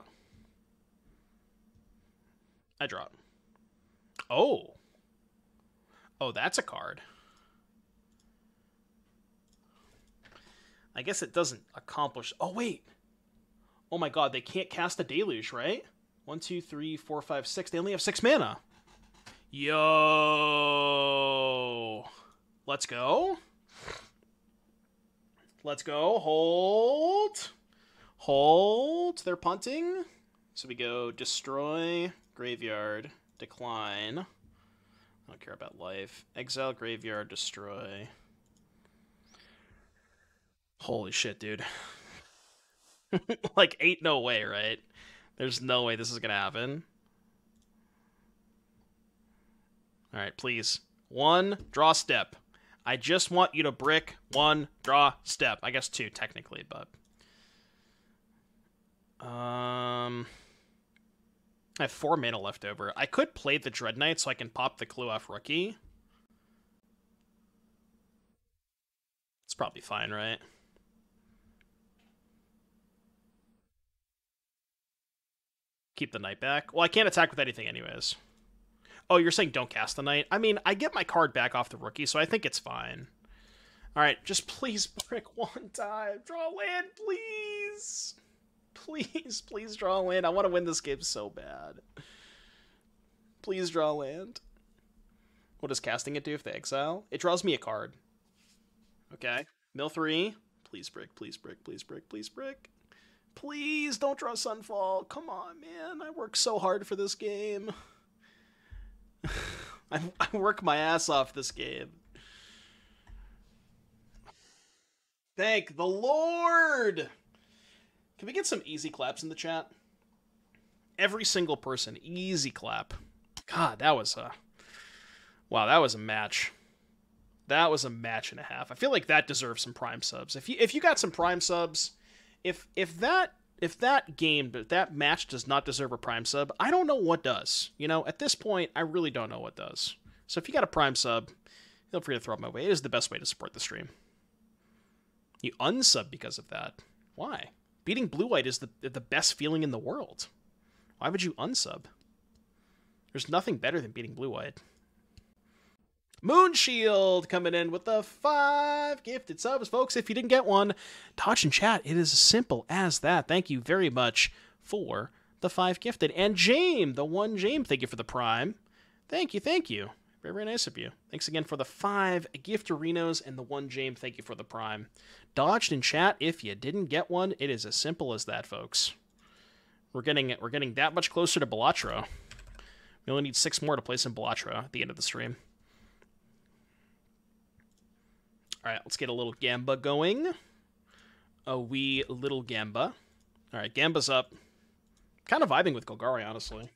I draw. Oh. Oh, that's a card. I guess it doesn't accomplish... Oh, wait. Oh my god, they can't cast a Deluge, right? One, two, three, four, five, six. They only have six mana. Yo. Let's go. Let's go. Hold. Hold. They're punting. So we go destroy, graveyard, decline. I don't care about life. Exile, graveyard, destroy. Holy shit, dude. like, ain't no way, right? There's no way this is gonna happen. Alright, please. One, draw step. I just want you to brick one, draw step. I guess two, technically, but... Um... I have four mana left over. I could play the Dread Knight so I can pop the clue off rookie. It's probably fine, right? keep the knight back. Well, I can't attack with anything anyways. Oh, you're saying don't cast the knight? I mean, I get my card back off the rookie, so I think it's fine. All right, just please brick one time. Draw land, please. Please, please draw land. I want to win this game so bad. Please draw land. What does casting it do if they exile? It draws me a card. Okay. Mill three. Please brick, please brick, please brick, please brick. Please don't draw Sunfall. Come on, man. I work so hard for this game. I, I work my ass off this game. Thank the Lord! Can we get some easy claps in the chat? Every single person, easy clap. God, that was a... Wow, that was a match. That was a match and a half. I feel like that deserves some prime subs. If you if you got some prime subs, if if that if that game if that match does not deserve a prime sub, I don't know what does. You know, at this point, I really don't know what does. So if you got a prime sub, feel free to throw it my way. It is the best way to support the stream. You unsub because of that. Why? Beating blue white is the the best feeling in the world. Why would you unsub? There's nothing better than beating blue white. Moonshield coming in with the five gifted subs, folks. If you didn't get one, touch and chat. It is as simple as that. Thank you very much for the five gifted. And James, the one James, thank you for the prime. Thank you, thank you. Very, very nice of you. Thanks again for the five gift arenas and the one James. Thank you for the prime. Dodged in chat. If you didn't get one, it is as simple as that, folks. We're getting we're getting that much closer to Balatro. We only need six more to place in Balatro at the end of the stream. All right, let's get a little Gamba going. A wee little Gamba. All right, Gamba's up. Kind of vibing with Golgari, honestly.